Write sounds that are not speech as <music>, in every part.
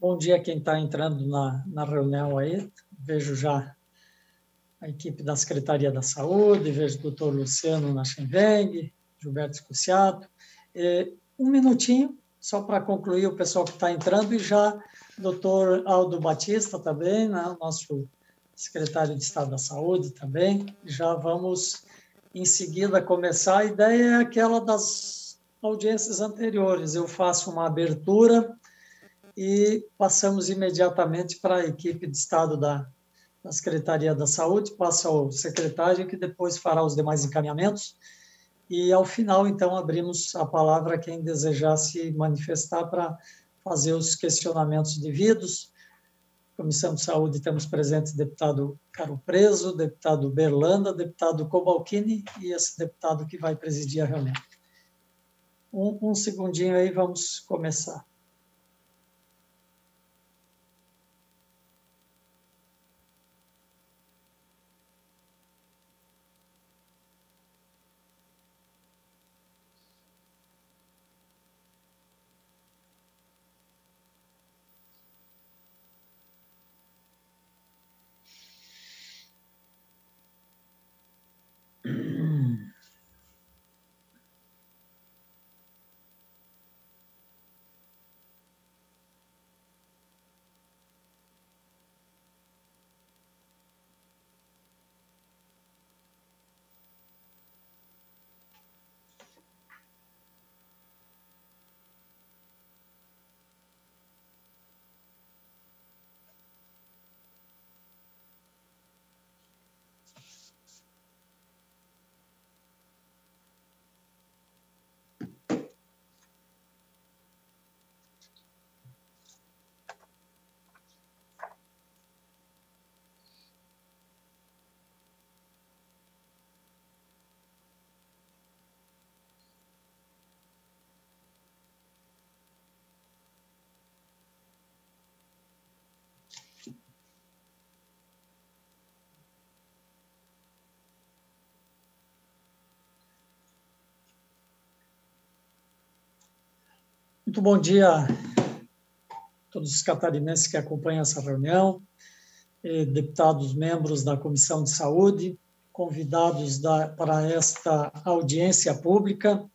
Bom dia a quem está entrando na, na reunião aí. Vejo já a equipe da Secretaria da Saúde, vejo o doutor Luciano Nachenweng, Gilberto Escuciato. um minutinho, só para concluir o pessoal que está entrando, e já doutor Aldo Batista também, né, nosso secretário de Estado da Saúde também. Já vamos, em seguida, começar. A ideia é aquela das audiências anteriores. Eu faço uma abertura e passamos imediatamente para a equipe de Estado da, da Secretaria da Saúde, passa ao secretário, que depois fará os demais encaminhamentos. E, ao final, então, abrimos a palavra a quem desejar se manifestar para fazer os questionamentos devidos. Comissão de Saúde, temos presente o deputado Caro Preso, deputado Berlanda, deputado Cobalcini e esse deputado que vai presidir a reunião. Um, um segundinho aí, vamos começar. Muito bom dia a todos os catarinenses que acompanham essa reunião, deputados membros da Comissão de Saúde, convidados da, para esta audiência pública.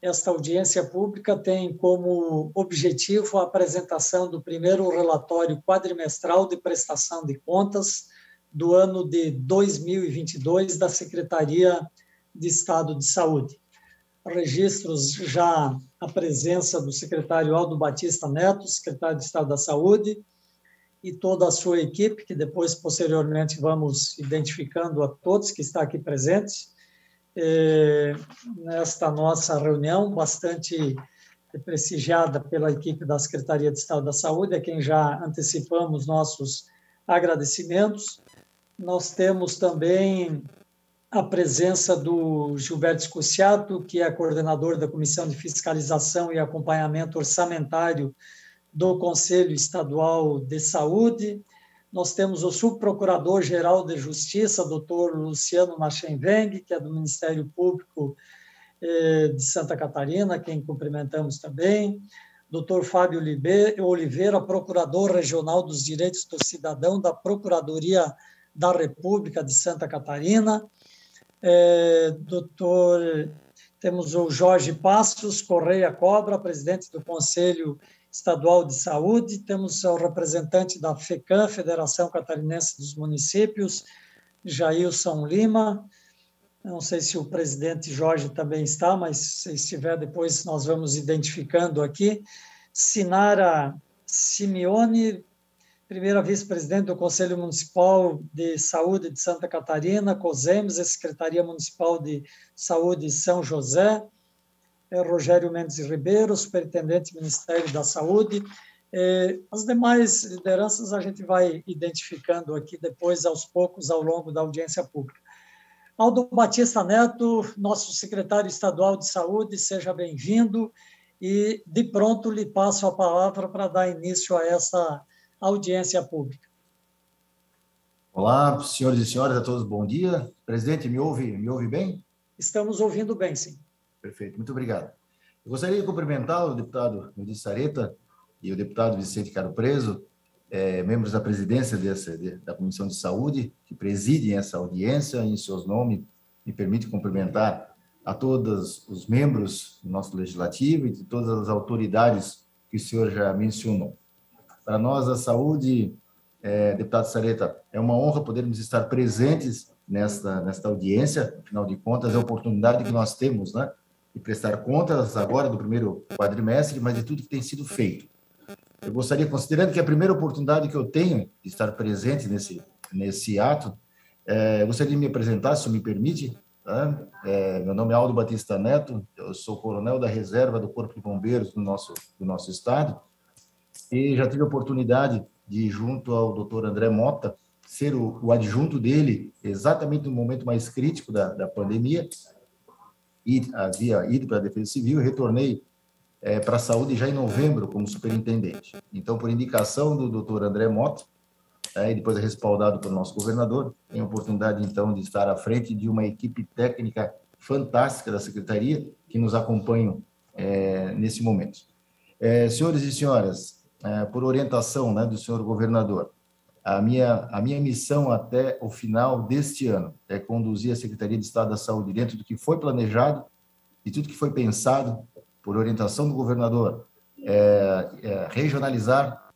Esta audiência pública tem como objetivo a apresentação do primeiro relatório quadrimestral de prestação de contas do ano de 2022 da Secretaria de Estado de Saúde registros já a presença do secretário Aldo Batista Neto, secretário de Estado da Saúde, e toda a sua equipe, que depois, posteriormente, vamos identificando a todos que estão aqui presentes, é, nesta nossa reunião, bastante prestigiada pela equipe da Secretaria de Estado da Saúde, a quem já antecipamos nossos agradecimentos. Nós temos também a presença do Gilberto Scusiato, que é coordenador da Comissão de Fiscalização e Acompanhamento Orçamentário do Conselho Estadual de Saúde. Nós temos o subprocurador-geral de Justiça, doutor Luciano Machenveng, que é do Ministério Público eh, de Santa Catarina, quem cumprimentamos também. Doutor Fábio Oliveira, procurador regional dos direitos do cidadão da Procuradoria da República de Santa Catarina é, doutor, temos o Jorge Passos Correia Cobra, presidente do Conselho Estadual de Saúde, temos o representante da FECAM, Federação Catarinense dos Municípios, Jailson Lima, não sei se o presidente Jorge também está, mas se estiver, depois nós vamos identificando aqui. Sinara Simeone, primeira vice-presidente do Conselho Municipal de Saúde de Santa Catarina, COSEMES, a Secretaria Municipal de Saúde de São José, é Rogério Mendes Ribeiro, superintendente do Ministério da Saúde. É, as demais lideranças a gente vai identificando aqui depois, aos poucos, ao longo da audiência pública. Aldo Batista Neto, nosso secretário estadual de saúde, seja bem-vindo e, de pronto, lhe passo a palavra para dar início a essa audiência pública. Olá, senhores e senhoras, a todos bom dia. Presidente, me ouve, me ouve bem? Estamos ouvindo bem, sim. Perfeito, muito obrigado. Eu gostaria de cumprimentar o deputado Luiz Sareta e o deputado Vicente Caro Preso, é, membros da presidência dessa, de, da Comissão de Saúde, que presidem essa audiência, em seus nomes, me permite cumprimentar a todos os membros do nosso legislativo e de todas as autoridades que o senhor já mencionou. Para nós, a saúde, é, deputado Sareta, é uma honra podermos estar presentes nesta, nesta audiência, afinal de contas, é a oportunidade que nós temos, né, de prestar contas agora do primeiro quadrimestre, mas de tudo que tem sido feito. Eu gostaria, considerando que é a primeira oportunidade que eu tenho de estar presente nesse, nesse ato, é, eu gostaria de me apresentar, se me permite. Tá? É, meu nome é Aldo Batista Neto, eu sou coronel da reserva do Corpo de Bombeiros do nosso, do nosso estado e já tive a oportunidade de, junto ao doutor André Mota, ser o, o adjunto dele exatamente no momento mais crítico da, da pandemia e havia ido para a Defesa Civil retornei é, para a saúde já em novembro como superintendente. Então, por indicação do doutor André Mota, é, e depois é respaldado pelo nosso governador, tenho a oportunidade, então, de estar à frente de uma equipe técnica fantástica da Secretaria que nos acompanham é, nesse momento. Senhores e senhoras, é, por orientação né, do senhor governador, a minha, a minha missão até o final deste ano é conduzir a Secretaria de Estado da Saúde dentro do que foi planejado e tudo que foi pensado por orientação do governador, é, é, regionalizar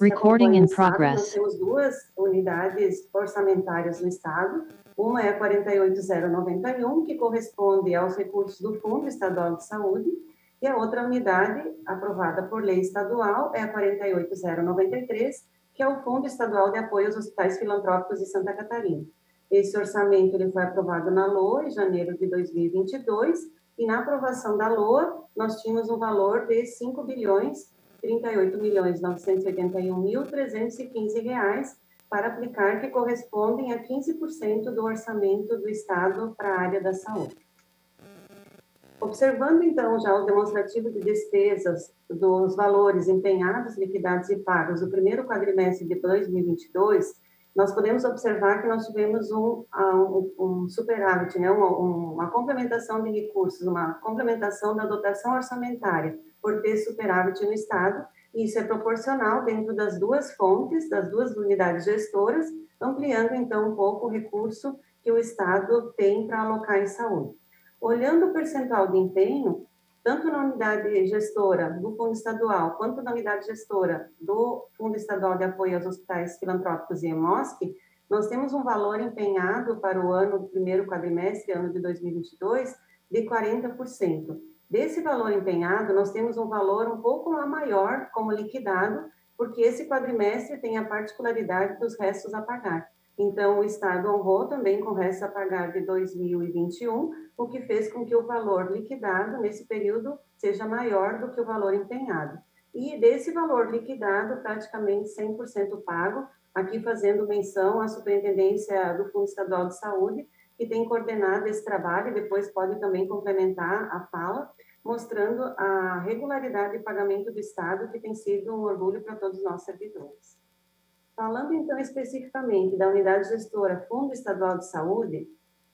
Recording in progress. Nós temos duas unidades orçamentárias no Estado. Uma é a 48091, que corresponde aos recursos do Fundo Estadual de Saúde, e a outra unidade, aprovada por lei estadual, é a 48093, que é o Fundo Estadual de Apoio aos Hospitais Filantrópicos de Santa Catarina. Esse orçamento ele foi aprovado na LOA em janeiro de 2022 e na aprovação da LOA nós tínhamos um valor de 5 bilhões 38 milhões 981 mil 315 reais para aplicar que correspondem a 15% do orçamento do Estado para a área da saúde. Observando então já o demonstrativo de despesas dos valores empenhados, liquidados e pagos do primeiro quadrimestre de 2022, nós podemos observar que nós tivemos um, um, um superávit, né, uma, uma, complementação de recursos, uma complementação da dotação orçamentária por ter superávit no Estado, e isso é proporcional dentro das duas fontes, das duas unidades gestoras, ampliando então um pouco o recurso que o Estado tem para alocar em saúde. Olhando o percentual de empenho, tanto na unidade gestora do Fundo Estadual, quanto na unidade gestora do Fundo Estadual de Apoio aos Hospitais Filantrópicos e EMOSC, nós temos um valor empenhado para o ano primeiro quadrimestre, ano de 2022, de 40%. Desse valor empenhado, nós temos um valor um pouco maior como liquidado, porque esse quadrimestre tem a particularidade dos restos a pagar. Então, o Estado honrou também com restos a pagar de 2021, o que fez com que o valor liquidado nesse período seja maior do que o valor empenhado. E desse valor liquidado, praticamente 100% pago, aqui fazendo menção à Superintendência do Fundo Estadual de Saúde, que tem coordenado esse trabalho, depois pode também complementar a fala, mostrando a regularidade de pagamento do Estado, que tem sido um orgulho para todos nós servidores. Falando então especificamente da unidade gestora Fundo Estadual de Saúde,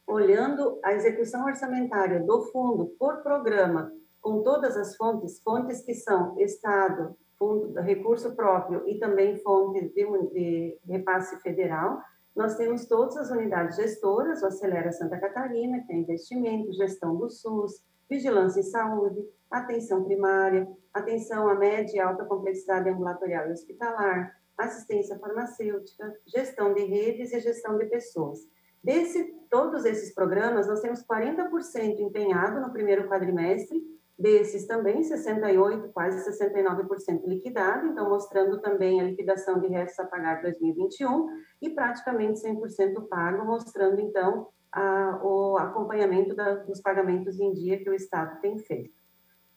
olhando a execução orçamentária do fundo por programa, com todas as fontes, fontes que são Estado, fundo, recurso próprio e também fontes de, de repasse federal, nós temos todas as unidades gestoras, o Acelera Santa Catarina, que é investimento, gestão do SUS, vigilância em saúde, atenção primária, atenção à média e alta complexidade ambulatorial e hospitalar, assistência farmacêutica, gestão de redes e gestão de pessoas. Desse, todos esses programas, nós temos 40% empenhado no primeiro quadrimestre, desses também 68, quase 69% liquidado, então mostrando também a liquidação de restos a pagar 2021 e praticamente 100% pago, mostrando então a, o acompanhamento da, dos pagamentos em dia que o Estado tem feito.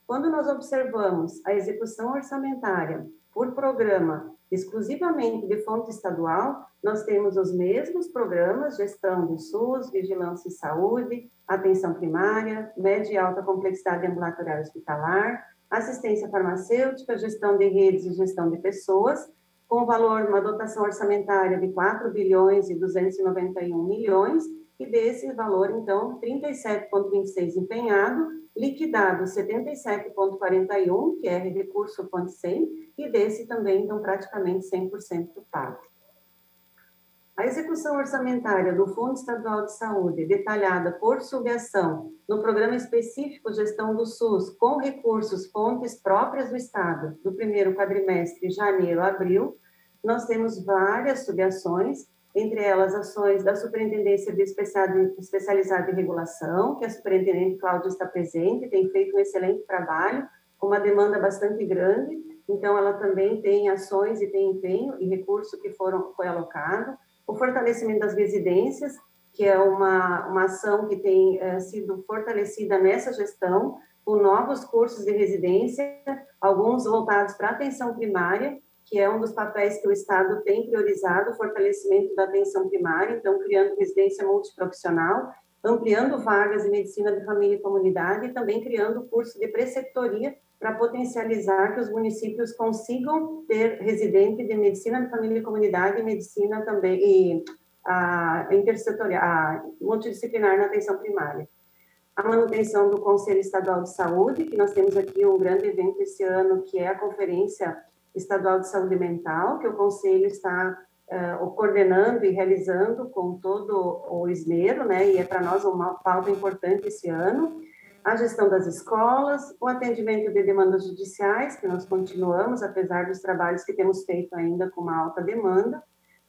Quando nós observamos a execução orçamentária por programa exclusivamente de fonte estadual, nós temos os mesmos programas, gestão do SUS, vigilância em saúde, atenção primária, média e alta complexidade ambulatorial hospitalar, assistência farmacêutica, gestão de redes e gestão de pessoas, com valor, uma dotação orçamentária de 4 bilhões e 291 milhões, e desse valor, então, 37,26 empenhado, liquidado 77,41, que é recurso fonte 100, e desse também, então, praticamente 100% pago. A execução orçamentária do Fundo Estadual de Saúde, detalhada por subação no programa específico Gestão do SUS, com recursos fontes próprias do Estado, do primeiro quadrimestre, janeiro a abril, nós temos várias subações, entre elas ações da Superintendência Especializada em Regulação, que a Superintendente Cláudia está presente, tem feito um excelente trabalho, com uma demanda bastante grande, então ela também tem ações e tem empenho e recurso que foram, foi alocado. O fortalecimento das residências, que é uma, uma ação que tem é, sido fortalecida nessa gestão, com novos cursos de residência, alguns voltados para atenção primária, que é um dos papéis que o Estado tem priorizado, o fortalecimento da atenção primária, então, criando residência multiprofissional, ampliando vagas em medicina de família e comunidade e também criando curso de preceptoria para potencializar que os municípios consigam ter residente de medicina de família e comunidade e medicina também e a intersetorial, a multidisciplinar na atenção primária. A manutenção do Conselho Estadual de Saúde, que nós temos aqui um grande evento esse ano, que é a Conferência Estadual de Saúde Mental, que o Conselho está uh, coordenando e realizando com todo o esmero, né, e é para nós uma pauta importante esse ano, a gestão das escolas, o atendimento de demandas judiciais, que nós continuamos, apesar dos trabalhos que temos feito ainda com uma alta demanda,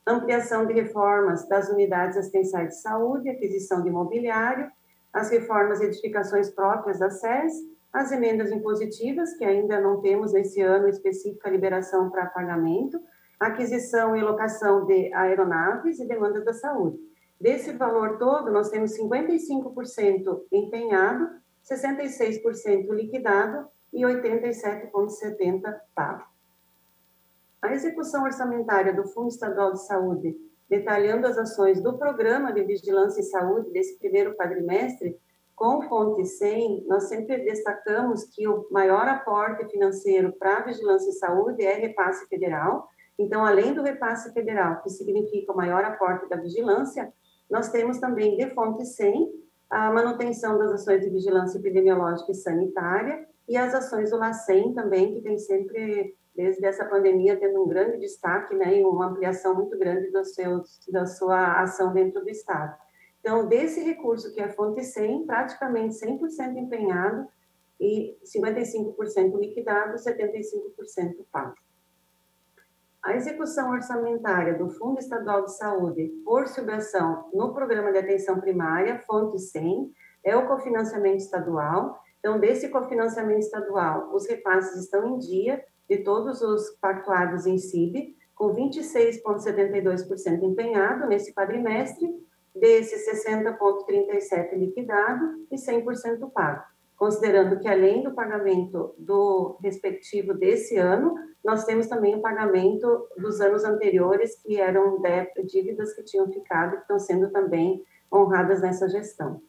ampliação de reformas das unidades assistenciais de saúde, aquisição de imobiliário, as reformas e edificações próprias da SES, as emendas impositivas, que ainda não temos esse ano específica liberação para pagamento, aquisição e locação de aeronaves e demandas da saúde. Desse valor todo, nós temos 55% empenhado, 66% liquidado e 87,70% pago. A execução orçamentária do Fundo Estadual de Saúde, detalhando as ações do Programa de Vigilância e Saúde desse primeiro quadrimestre, com fonte 100, nós sempre destacamos que o maior aporte financeiro para a vigilância e saúde é repasse federal. Então, além do repasse federal, que significa o maior aporte da vigilância, nós temos também de fonte 100 a manutenção das ações de vigilância epidemiológica e sanitária e as ações do LACEN também, que tem sempre, desde essa pandemia, tendo um grande destaque né, e uma ampliação muito grande do seu, da sua ação dentro do Estado. Então, desse recurso que é a fonte 100, praticamente 100% empenhado e 55% liquidado, 75% pago. A execução orçamentária do Fundo Estadual de Saúde por subação no Programa de Atenção Primária, fonte 100, é o cofinanciamento estadual. Então, desse cofinanciamento estadual, os repasses estão em dia de todos os pactuados em CIB, com 26,72% empenhado nesse quadrimestre desses 60,37 liquidado e 100% pago, considerando que além do pagamento do respectivo desse ano, nós temos também o pagamento dos anos anteriores, que eram dívidas que tinham ficado que estão sendo também honradas nessa gestão.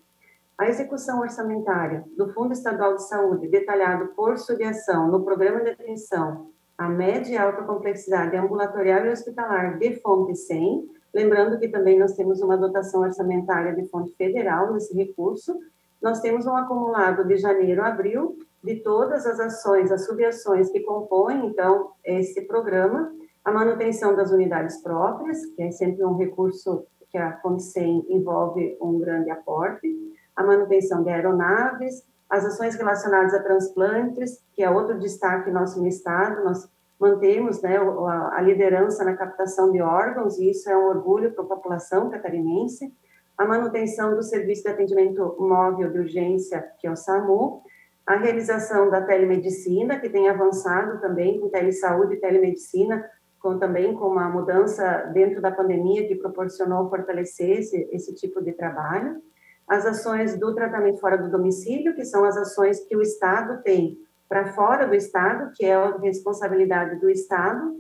A execução orçamentária do Fundo Estadual de Saúde, detalhado por subação no Programa de Atenção à Média e Alta Complexidade Ambulatorial e Hospitalar de Fonte 100, Lembrando que também nós temos uma dotação orçamentária de fonte federal nesse recurso. Nós temos um acumulado de janeiro a abril de todas as ações, as subações que compõem, então, esse programa, a manutenção das unidades próprias, que é sempre um recurso que a FONSEM envolve um grande aporte, a manutenção de aeronaves, as ações relacionadas a transplantes, que é outro destaque nosso no Estado, nós mantemos né, a liderança na captação de órgãos, e isso é um orgulho para a população catarinense, a manutenção do serviço de atendimento móvel de urgência, que é o SAMU, a realização da telemedicina, que tem avançado também com telesaúde e telemedicina, com, também com uma mudança dentro da pandemia que proporcionou fortalecer esse, esse tipo de trabalho, as ações do tratamento fora do domicílio, que são as ações que o Estado tem para fora do Estado, que é a responsabilidade do Estado,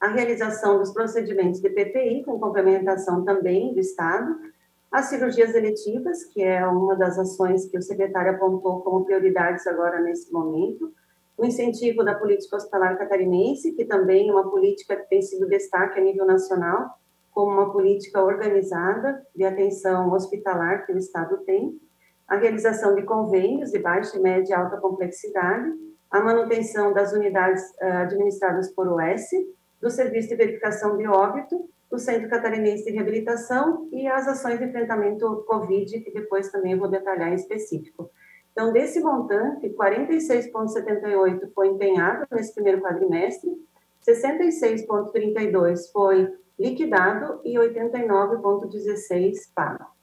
a realização dos procedimentos de PPI, com complementação também do Estado, as cirurgias eletivas, que é uma das ações que o secretário apontou como prioridades agora nesse momento, o incentivo da política hospitalar catarinense, que também é uma política que tem sido destaque a nível nacional, como uma política organizada de atenção hospitalar que o Estado tem, a realização de convênios de baixa, média e alta complexidade, a manutenção das unidades uh, administradas por OS, do Serviço de Verificação de Óbito, do Centro Catarinense de Reabilitação e as ações de enfrentamento Covid, que depois também vou detalhar em específico. Então, desse montante, 46,78 foi empenhado nesse primeiro quadrimestre, 66,32 foi liquidado e 89,16 pago.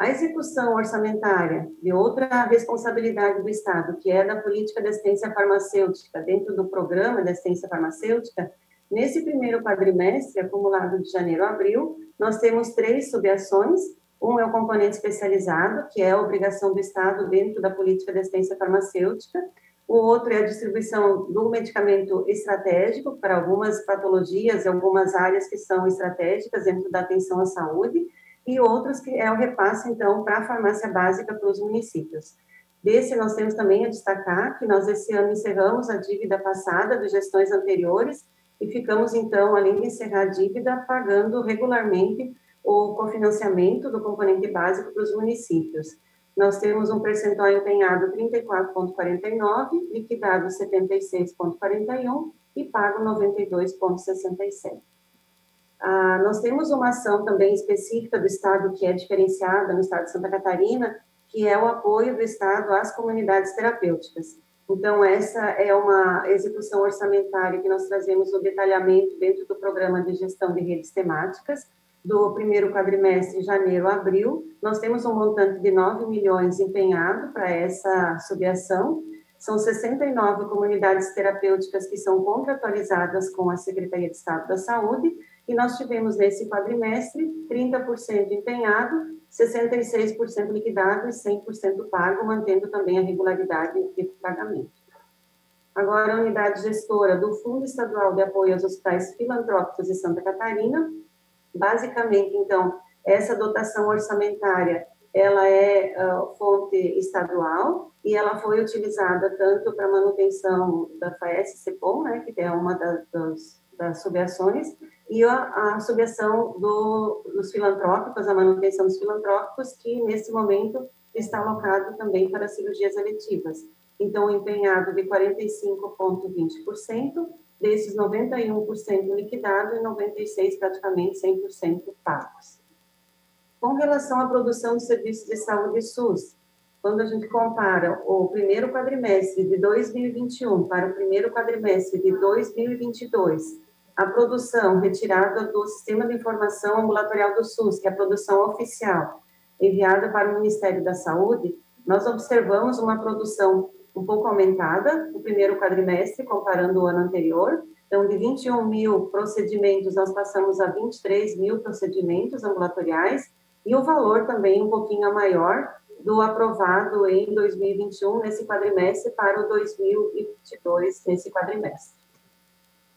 A execução orçamentária de outra responsabilidade do Estado, que é da política de assistência farmacêutica, dentro do programa de assistência farmacêutica, nesse primeiro quadrimestre, acumulado de janeiro a abril, nós temos três subações. Um é o componente especializado, que é a obrigação do Estado dentro da política de assistência farmacêutica. O outro é a distribuição do medicamento estratégico para algumas patologias e algumas áreas que são estratégicas dentro da atenção à saúde e outros que é o repasse, então, para a farmácia básica para os municípios. Desse, nós temos também a destacar que nós, esse ano, encerramos a dívida passada de gestões anteriores e ficamos, então, além de encerrar a dívida, pagando regularmente o cofinanciamento do componente básico para os municípios. Nós temos um percentual empenhado 34,49, liquidado 76,41 e pago 92,67. Ah, nós temos uma ação também específica do Estado que é diferenciada no Estado de Santa Catarina, que é o apoio do Estado às comunidades terapêuticas. Então, essa é uma execução orçamentária que nós trazemos no detalhamento dentro do programa de gestão de redes temáticas, do primeiro quadrimestre, janeiro a abril. Nós temos um montante de 9 milhões empenhado para essa subação. São 69 comunidades terapêuticas que são contratualizadas com a Secretaria de Estado da Saúde e nós tivemos nesse quadrimestre 30% empenhado, 66% liquidado e 100% pago, mantendo também a regularidade de pagamento. Agora, a unidade gestora do Fundo Estadual de Apoio aos Hospitais Filantrópicos de Santa Catarina, basicamente, então, essa dotação orçamentária, ela é uh, fonte estadual e ela foi utilizada tanto para manutenção da FAES-CEPOM, né, que é uma da, das, das subações, e a, a subação do, dos filantrópicos, a manutenção dos filantrópicos, que nesse momento está alocado também para cirurgias eletivas. Então, empenhado de 45,20%, desses 91% liquidado e 96% praticamente 100% pagos. Com relação à produção de serviços de saúde SUS, quando a gente compara o primeiro quadrimestre de 2021 para o primeiro quadrimestre de 2022, a produção retirada do Sistema de Informação Ambulatorial do SUS, que é a produção oficial, enviada para o Ministério da Saúde, nós observamos uma produção um pouco aumentada no primeiro quadrimestre, comparando o ano anterior. Então, de 21 mil procedimentos, nós passamos a 23 mil procedimentos ambulatoriais, e o valor também um pouquinho maior do aprovado em 2021, nesse quadrimestre, para o 2022, nesse quadrimestre.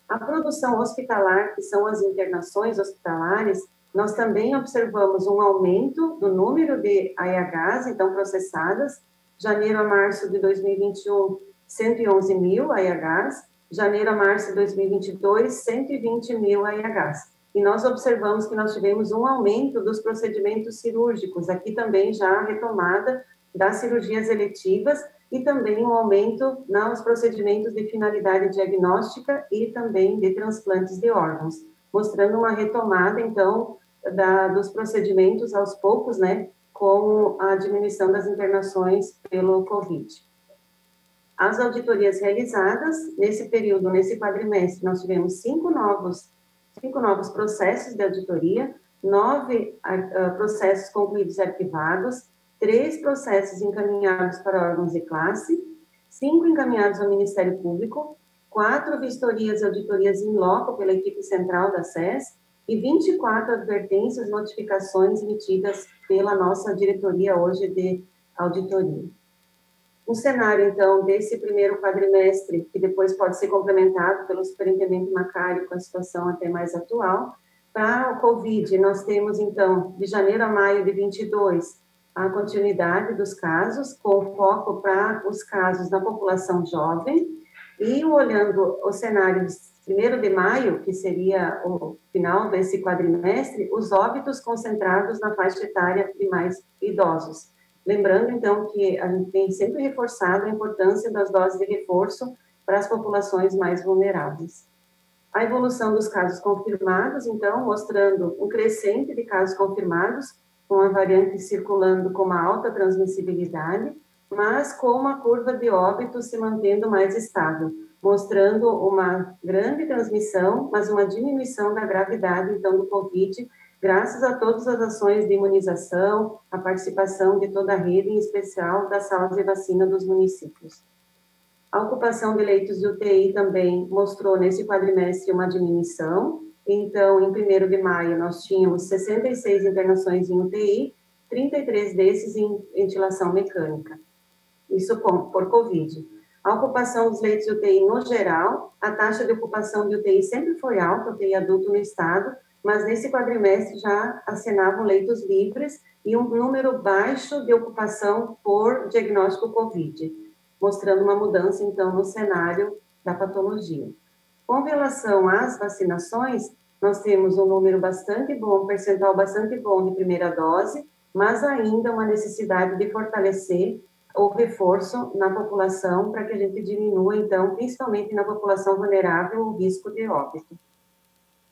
A produção hospitalar, que são as internações hospitalares, nós também observamos um aumento do número de AIHs, então processadas, janeiro a março de 2021, 111 mil AIHs, janeiro a março de 2022, 120 mil AIHs. E nós observamos que nós tivemos um aumento dos procedimentos cirúrgicos, aqui também já a retomada das cirurgias eletivas e também um aumento nos procedimentos de finalidade diagnóstica e também de transplantes de órgãos, mostrando uma retomada, então, da, dos procedimentos aos poucos, né, com a diminuição das internações pelo Covid. As auditorias realizadas, nesse período, nesse quadrimestre, nós tivemos cinco novos, cinco novos processos de auditoria, nove uh, processos concluídos e arquivados, três processos encaminhados para órgãos de classe, cinco encaminhados ao Ministério Público, quatro vistorias e auditorias em loco pela equipe central da SES e 24 advertências, notificações emitidas pela nossa diretoria hoje de auditoria. Um cenário, então, desse primeiro quadrimestre, que depois pode ser complementado pelo superintendente Macário com a situação até mais atual. Para o Covid, nós temos, então, de janeiro a maio de 22, a continuidade dos casos, com foco para os casos da população jovem, e olhando o cenário de 1 de maio, que seria o final desse quadrimestre, os óbitos concentrados na faixa etária de mais idosos. Lembrando, então, que a gente tem sempre reforçado a importância das doses de reforço para as populações mais vulneráveis. A evolução dos casos confirmados, então, mostrando um crescente de casos confirmados, com a variante circulando com uma alta transmissibilidade, mas com uma curva de óbito se mantendo mais estável, mostrando uma grande transmissão, mas uma diminuição da gravidade, então, do Covid, graças a todas as ações de imunização, a participação de toda a rede, em especial das salas de vacina dos municípios. A ocupação de leitos de UTI também mostrou nesse quadrimestre uma diminuição. Então, em 1 de maio, nós tínhamos 66 internações em UTI, 33 desses em ventilação mecânica. Isso por Covid. A ocupação dos leitos de UTI no geral, a taxa de ocupação de UTI sempre foi alta, UTI adulto no estado, mas nesse quadrimestre já assinavam leitos livres e um número baixo de ocupação por diagnóstico COVID, mostrando uma mudança, então, no cenário da patologia. Com relação às vacinações, nós temos um número bastante bom, um percentual bastante bom de primeira dose, mas ainda uma necessidade de fortalecer o reforço na população para que a gente diminua, então, principalmente na população vulnerável, o risco de óbito.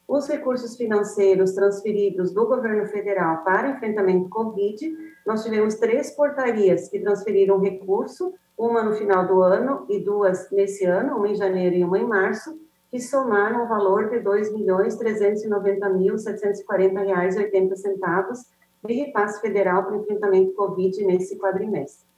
Os recursos financeiros transferidos do governo federal para enfrentamento Covid, nós tivemos três portarias que transferiram recurso, uma no final do ano e duas nesse ano, uma em janeiro e uma em março, que somaram o valor de R$ 2.390.740,80 de repasse federal para enfrentamento Covid nesse quadrimestre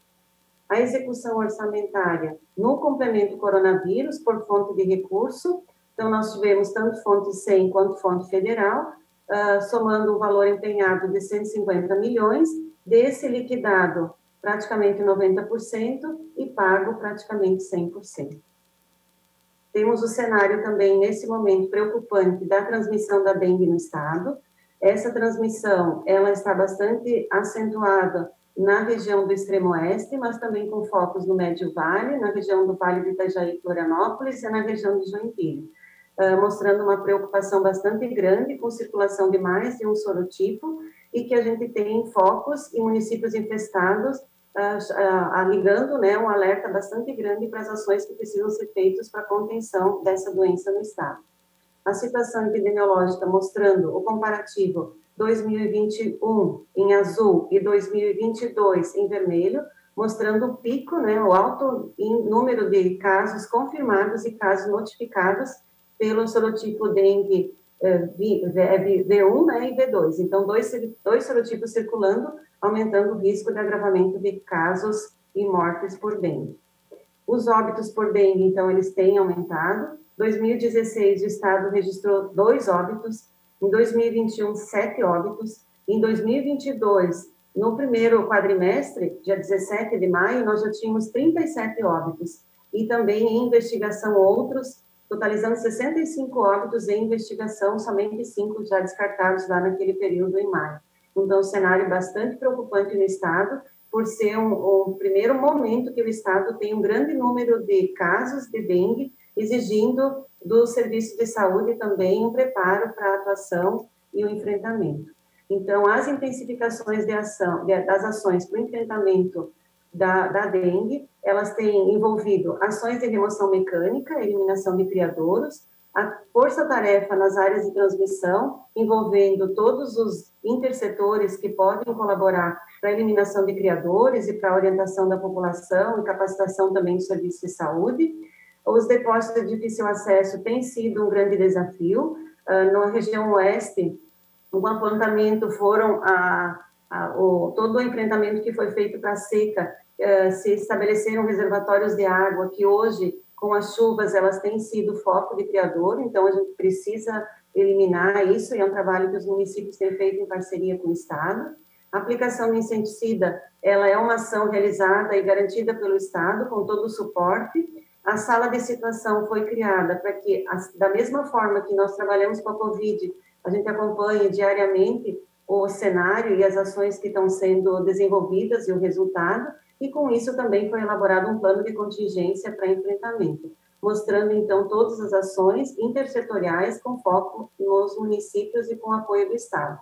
a execução orçamentária no complemento coronavírus por fonte de recurso Então, nós tivemos tanto fonte 100 quanto fonte federal, uh, somando o valor empenhado de 150 milhões, desse liquidado praticamente 90% e pago praticamente 100%. Temos o cenário também, nesse momento, preocupante da transmissão da dengue no estado. Essa transmissão, ela está bastante acentuada na região do extremo oeste, mas também com focos no Médio Vale, na região do Vale do Itajaí e Florianópolis e na região de Joinville, uh, mostrando uma preocupação bastante grande com circulação de mais de um sorotipo e que a gente tem focos em municípios infestados ligando né, um alerta bastante grande para as ações que precisam ser feitas para a contenção dessa doença no estado. A situação epidemiológica mostrando o comparativo 2021 em azul e 2022 em vermelho, mostrando o pico, né, o alto número de casos confirmados e casos notificados pelo sorotipo dengue V1 né, e V2. Então, dois, dois serotipos circulando, aumentando o risco de agravamento de casos e mortes por dengue. Os óbitos por dengue, então, eles têm aumentado. 2016, o estado registrou dois óbitos. Em 2021, sete óbitos. Em 2022, no primeiro quadrimestre, dia 17 de maio, nós já tínhamos 37 óbitos. E também em investigação outros, totalizando 65 óbitos em investigação, somente cinco já descartados lá naquele período em maio. Então, um cenário bastante preocupante no Estado, por ser um, primeiro momento que o Estado tem um grande número de casos de dengue, exigindo do serviço de saúde também um preparo para a atuação e o enfrentamento. Então, as intensificações de ação, de, das ações para o enfrentamento da, da dengue, elas têm envolvido ações de remoção mecânica, eliminação de criadouros, a força-tarefa nas áreas de transmissão, envolvendo todos os intersetores que podem colaborar para a eliminação de criadores e para a orientação da população e capacitação também do serviço de saúde. Os depósitos de difícil acesso têm sido um grande desafio. Uh, na região oeste, o aplantamento foram a, a, o, todo o enfrentamento que foi feito para a seca eh, se estabeleceram reservatórios de água que hoje, com as chuvas, elas têm sido foco de criador, então a gente precisa eliminar isso, e é um trabalho que os municípios têm feito em parceria com o Estado. A aplicação do inseticida, ela é uma ação realizada e garantida pelo Estado, com todo o suporte. A sala de situação foi criada para que, da mesma forma que nós trabalhamos com a Covid, a gente acompanhe diariamente o cenário e as ações que estão sendo desenvolvidas e o resultado, e com isso também foi elaborado um plano de contingência para enfrentamento, mostrando então todas as ações intersetoriais com foco nos municípios e com apoio do Estado.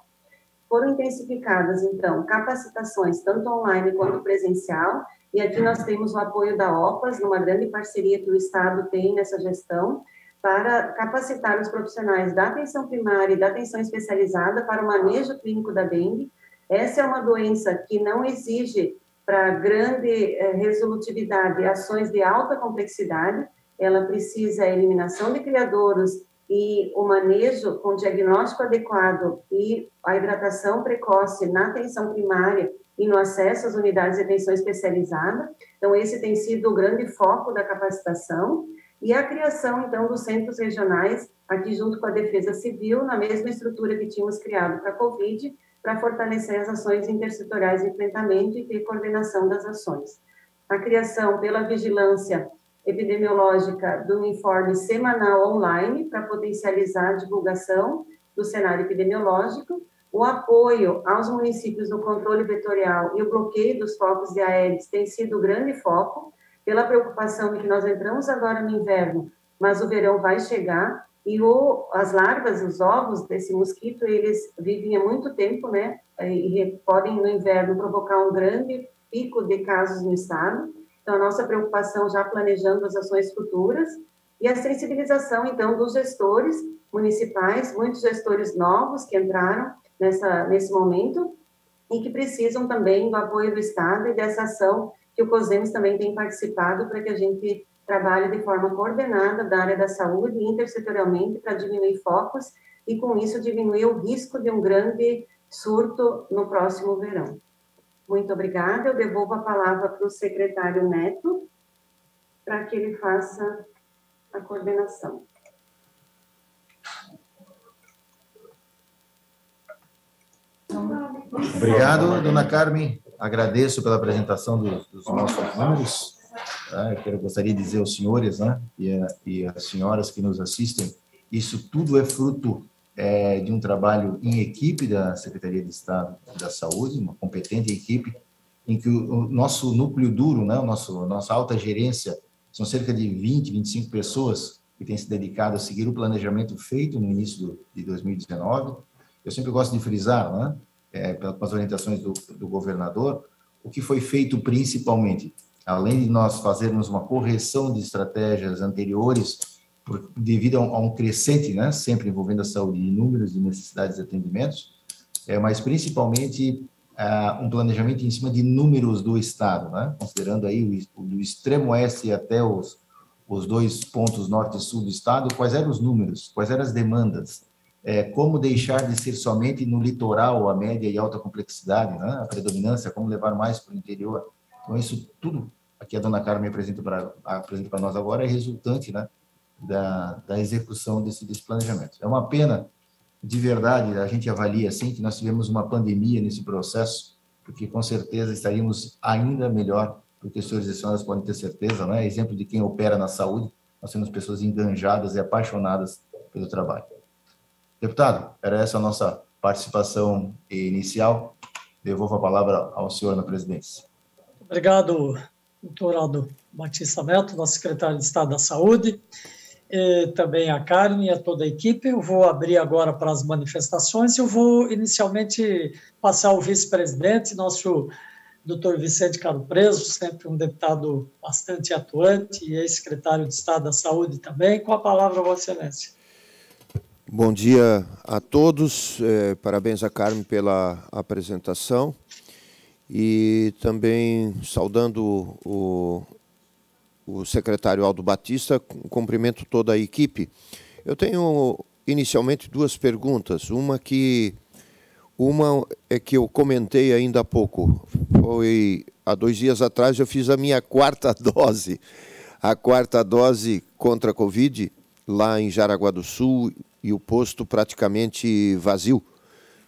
Foram intensificadas então capacitações tanto online quanto presencial, e aqui nós temos o apoio da OPAS, numa grande parceria que o Estado tem nessa gestão, para capacitar os profissionais da atenção primária e da atenção especializada para o manejo clínico da dengue. Essa é uma doença que não exige para grande eh, resolutividade, ações de alta complexidade, ela precisa a eliminação de criadouros e o manejo com diagnóstico adequado e a hidratação precoce na atenção primária e no acesso às unidades de atenção especializada. Então, esse tem sido o grande foco da capacitação e a criação, então, dos centros regionais, aqui junto com a Defesa Civil, na mesma estrutura que tínhamos criado para a Covid, para fortalecer as ações intersetoriais de enfrentamento e ter coordenação das ações. A criação pela vigilância epidemiológica do informe semanal online para potencializar a divulgação do cenário epidemiológico, o apoio aos municípios no controle vetorial e o bloqueio dos focos de Aedes tem sido o grande foco, pela preocupação de que nós entramos agora no inverno, mas o verão vai chegar e o, as larvas, os ovos desse mosquito, eles vivem há muito tempo, né? E podem no inverno provocar um grande pico de casos no estado. Então, a nossa preocupação já planejando as ações futuras e a sensibilização, então, dos gestores municipais, muitos gestores novos que entraram nessa, nesse momento e que precisam também do apoio do Estado e dessa ação que o COSEMES também tem participado para que a gente trabalhe de forma coordenada da área da saúde intersetorialmente para diminuir focos e, com isso, diminuir o risco de um grande surto no próximo verão. Muito obrigada. Eu devolvo a palavra para o secretário Neto para que ele faça a coordenação. Obrigado, dona Carmen. Agradeço pela apresentação dos, dos nossos números. Tá? Eu quero, gostaria de dizer aos senhores né, e, a, e às senhoras que nos assistem, isso tudo é fruto é, de um trabalho em equipe da Secretaria de Estado da Saúde, uma competente equipe, em que o, o nosso núcleo duro, né, o nosso, nossa alta gerência, são cerca de 20, 25 pessoas que têm se dedicado a seguir o planejamento feito no início de 2019. Eu sempre gosto de frisar, né, é, pelas orientações do, do governador, o que foi feito principalmente, além de nós fazermos uma correção de estratégias anteriores, por, devido a um, a um, crescente, né, sempre envolvendo a saúde e números de necessidades de atendimentos, é, mas principalmente uh, um planejamento em cima de números do Estado, né, considerando aí o, do extremo oeste até os, os dois pontos norte e sul do Estado, quais eram os números, quais eram as demandas, é, como deixar de ser somente no litoral a média e alta complexidade, né? a predominância, como levar mais para o interior. Então, isso tudo aqui a dona Carmen apresenta para apresenta para nós agora é resultante né, da, da execução desse, desse planejamento. É uma pena, de verdade, a gente avalia assim, que nós tivemos uma pandemia nesse processo, porque com certeza estaríamos ainda melhor, porque os senhores e senhoras podem ter certeza, né? exemplo de quem opera na saúde, nós temos pessoas enganjadas e apaixonadas pelo trabalho. Deputado, era essa a nossa participação inicial. Devolvo a palavra ao senhor na presidência. Obrigado, doutor Aldo Batista Neto, nosso secretário de Estado da Saúde, também a Carmen e a toda a equipe. Eu vou abrir agora para as manifestações. Eu vou inicialmente passar ao vice-presidente, nosso doutor Vicente Caro Preso, sempre um deputado bastante atuante e ex-secretário de Estado da Saúde também. Com a palavra, Vossa Excelência. Bom dia a todos, é, parabéns a Carmen pela apresentação e também saudando o, o secretário Aldo Batista, cumprimento toda a equipe. Eu tenho inicialmente duas perguntas, uma que uma é que eu comentei ainda há pouco, foi há dois dias atrás eu fiz a minha quarta <laughs> dose, a quarta dose contra a Covid lá em Jaraguá do Sul e o posto praticamente vazio.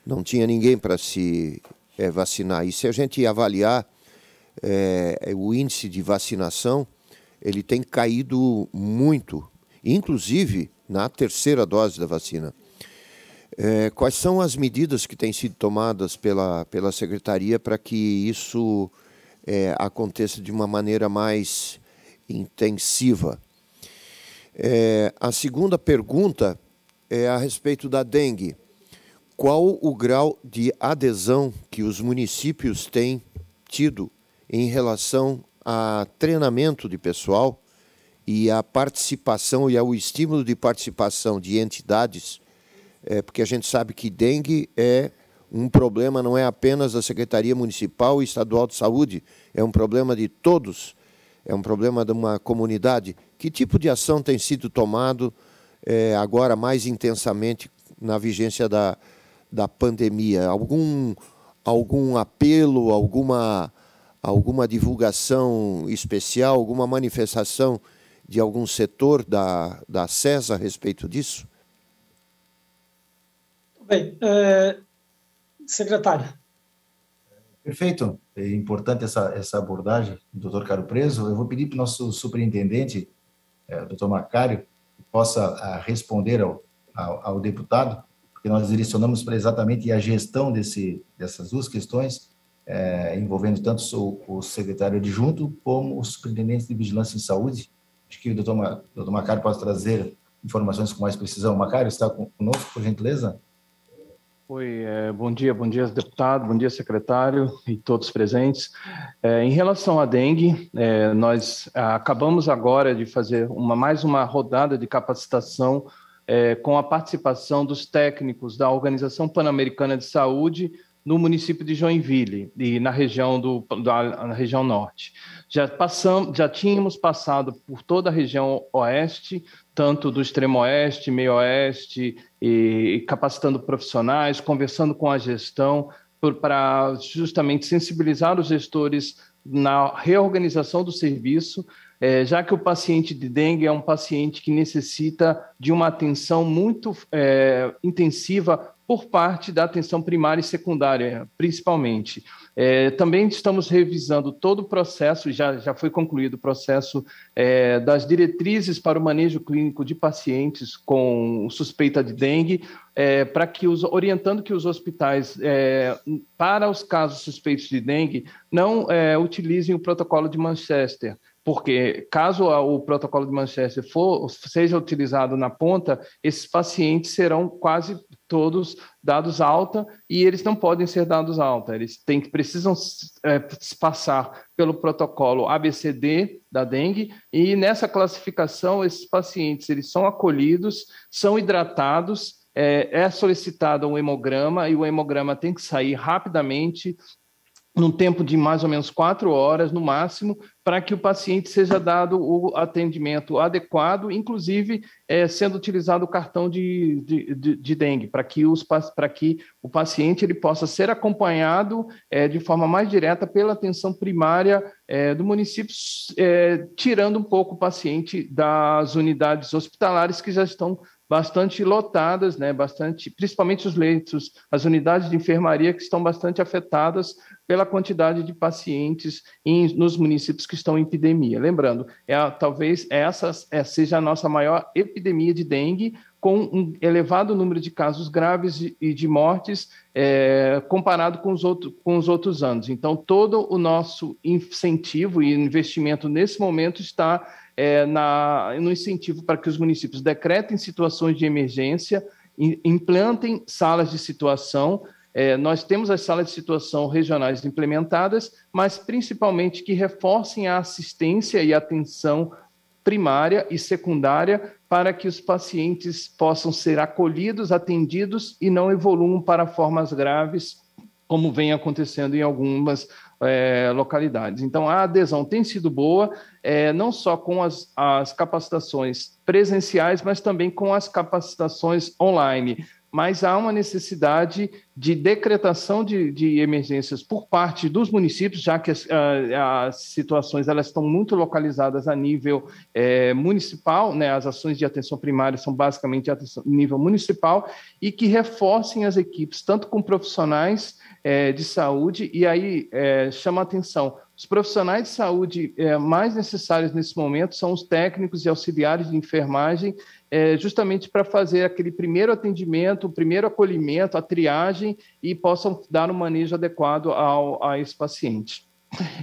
Não tinha ninguém para se é, vacinar. E se a gente avaliar é, o índice de vacinação, ele tem caído muito, inclusive na terceira dose da vacina. É, quais são as medidas que têm sido tomadas pela, pela Secretaria para que isso é, aconteça de uma maneira mais intensiva? É, a segunda pergunta é a respeito da dengue. Qual o grau de adesão que os municípios têm tido em relação a treinamento de pessoal e a participação e ao estímulo de participação de entidades, é, porque a gente sabe que dengue é um problema não é apenas da Secretaria Municipal e Estadual de Saúde, é um problema de todos, é um problema de uma comunidade. Que tipo de ação tem sido tomado é, agora mais intensamente na vigência da, da pandemia? Algum, algum apelo, alguma, alguma divulgação especial, alguma manifestação de algum setor da, da CESA a respeito disso? Bem, é, secretário. Perfeito. É importante essa, essa abordagem, doutor Caro Preso. Eu vou pedir para o nosso superintendente, é, doutor Macário, possa a, ah, responder ao, ao, ao, deputado, porque nós direcionamos para exatamente a gestão desse, dessas duas questões, é, envolvendo tanto o, o secretário adjunto como o superintendente de vigilância em saúde. Acho que o doutor, doutor Macário pode trazer informações com mais precisão. Macário, está conosco, por gentileza? Oi, é, bom dia, bom dia, deputado, bom dia, secretário e todos presentes. É, em relação à dengue, é, nós acabamos agora de fazer uma, mais uma rodada de capacitação é, com a participação dos técnicos da Organização Pan-Americana de Saúde no município de Joinville e na região do da, na região norte. Já passamos, já tínhamos passado por toda a região oeste, tanto do extremo oeste, meio oeste, e capacitando profissionais, conversando com a gestão, para justamente sensibilizar os gestores na reorganização do serviço, é, já que o paciente de dengue é um paciente que necessita de uma atenção muito é, intensiva por parte da atenção primária e secundária, principalmente. É, também estamos revisando todo o processo, já, já foi concluído o processo é, das diretrizes para o manejo clínico de pacientes com suspeita de dengue, é, para que os, orientando que os hospitais, é, para os casos suspeitos de dengue, não utilizem o protocolo de Manchester, porque caso o protocolo de Manchester for, seja utilizado na ponta, esses pacientes serão quase todos dados alta e eles não podem ser dados alta, eles têm que precisam é, passar pelo protocolo ABCD da dengue e nessa classificação esses pacientes eles são acolhidos, são hidratados é, é, solicitado um hemograma e o hemograma tem que sair rapidamente, num tempo de mais ou menos quatro horas no máximo, para que o paciente seja dado o atendimento adequado, inclusive é, sendo utilizado o cartão de, de, de, de dengue, para que, os, que o paciente ele possa ser acompanhado é, de forma mais direta pela atenção primária é, do município, é, tirando um pouco o paciente das unidades hospitalares que já estão bastante lotadas, né, bastante, principalmente os leitos, as unidades de enfermaria que estão bastante afetadas pela quantidade de pacientes em, nos municípios que estão em epidemia. Lembrando, é, talvez essa é, seja a nossa maior epidemia de dengue, com um elevado número de casos graves e de mortes é, comparado com os, outro, com os outros anos. Então, todo o nosso incentivo e investimento nesse momento está é, na, no incentivo para que os municípios decretem situações de emergência, implantem salas de situação. É, nós temos as salas de situação regionais implementadas, mas principalmente que reforcem a assistência e atenção primária e secundária para que os pacientes possam ser acolhidos, atendidos e não evoluam para formas graves, como vem acontecendo em algumas é, localidades. Então, a adesão tem sido boa, é, não só com as, as capacitações presenciais, mas também com as capacitações online mas há uma necessidade de decretação de, de, emergências por parte dos municípios, já que as, as situações elas estão muito localizadas a nível é, municipal, né? as ações de atenção primária são basicamente a nível municipal, e que reforcem as equipes, tanto com profissionais é, de saúde, e aí é, chama atenção, os profissionais de saúde é, mais necessários nesse momento são os técnicos e auxiliares de enfermagem, é, justamente para fazer aquele primeiro atendimento, o primeiro acolhimento, a triagem e possam dar um manejo adequado ao, a esse paciente.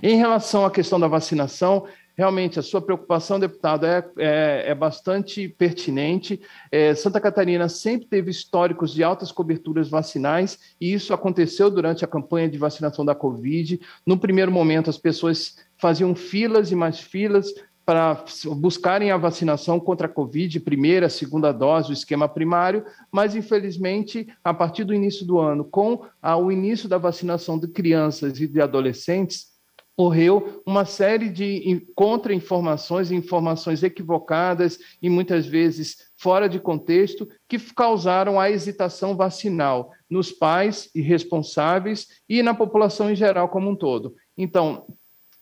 Em relação à questão da vacinação, realmente a sua preocupação, deputado, é, é, é bastante pertinente. É, Santa Catarina sempre teve históricos de altas coberturas vacinais e isso aconteceu durante a campanha de vacinação da Covid. No primeiro momento, as pessoas faziam filas e mais filas para buscarem a vacinação contra a Covid, primeira, segunda dose, o esquema primário, mas infelizmente, a partir do início do ano, com o início da vacinação de crianças e de adolescentes, ocorreu uma série de contra-informações, informações equivocadas e muitas vezes fora de contexto, que causaram a hesitação vacinal nos pais e responsáveis e na população em geral como um todo. Então,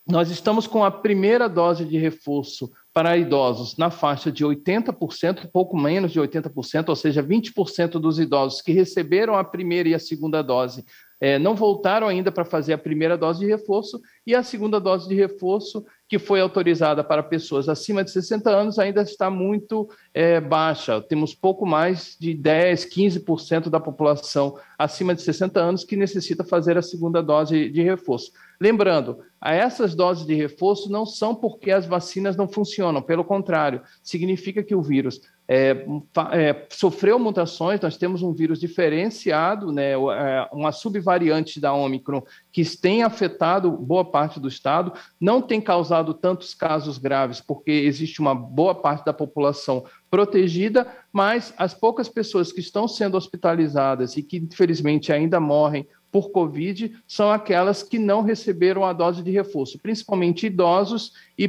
nós estamos com a primeira dose de reforço para idosos na faixa de 80%, pouco menos de 80%, ou seja, 20% dos idosos que receberam a primeira e a segunda dose é, não voltaram ainda para fazer a primeira dose de reforço, e a segunda dose de reforço, que foi autorizada para pessoas acima de 60 anos, ainda está muito é, baixa. Temos pouco mais de 10, 15% da população acima de 60 anos que necessita fazer a segunda dose de reforço. Lembrando, essas doses de reforço não são porque as vacinas não funcionam, pelo contrário, significa que o vírus é, é, sofreu mutações, nós temos um vírus diferenciado, né, é, uma subvariante da Omicron que tem afetado boa parte do estado, não tem causado tantos casos graves, porque existe uma boa parte da população protegida, mas as poucas pessoas que estão sendo hospitalizadas e que infelizmente ainda morrem por Covid são aquelas que não receberam a dose de reforço, principalmente idosos e,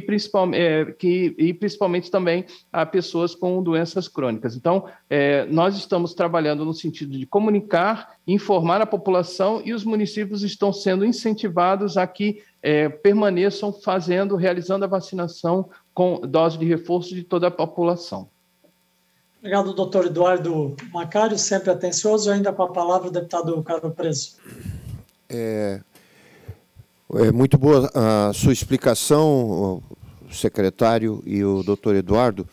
é, que, e principalmente também a pessoas com doenças crônicas. Então, é, nós estamos trabalhando no sentido de comunicar, informar a população e os municípios estão sendo incentivados a que é, permaneçam fazendo, realizando a vacinação com dose de reforço de toda a população. Obrigado, doutor Eduardo Macário, sempre atencioso. Ainda com a palavra o deputado Caro Preso. É, é muito boa a sua explicação, o secretário e o doutor Eduardo.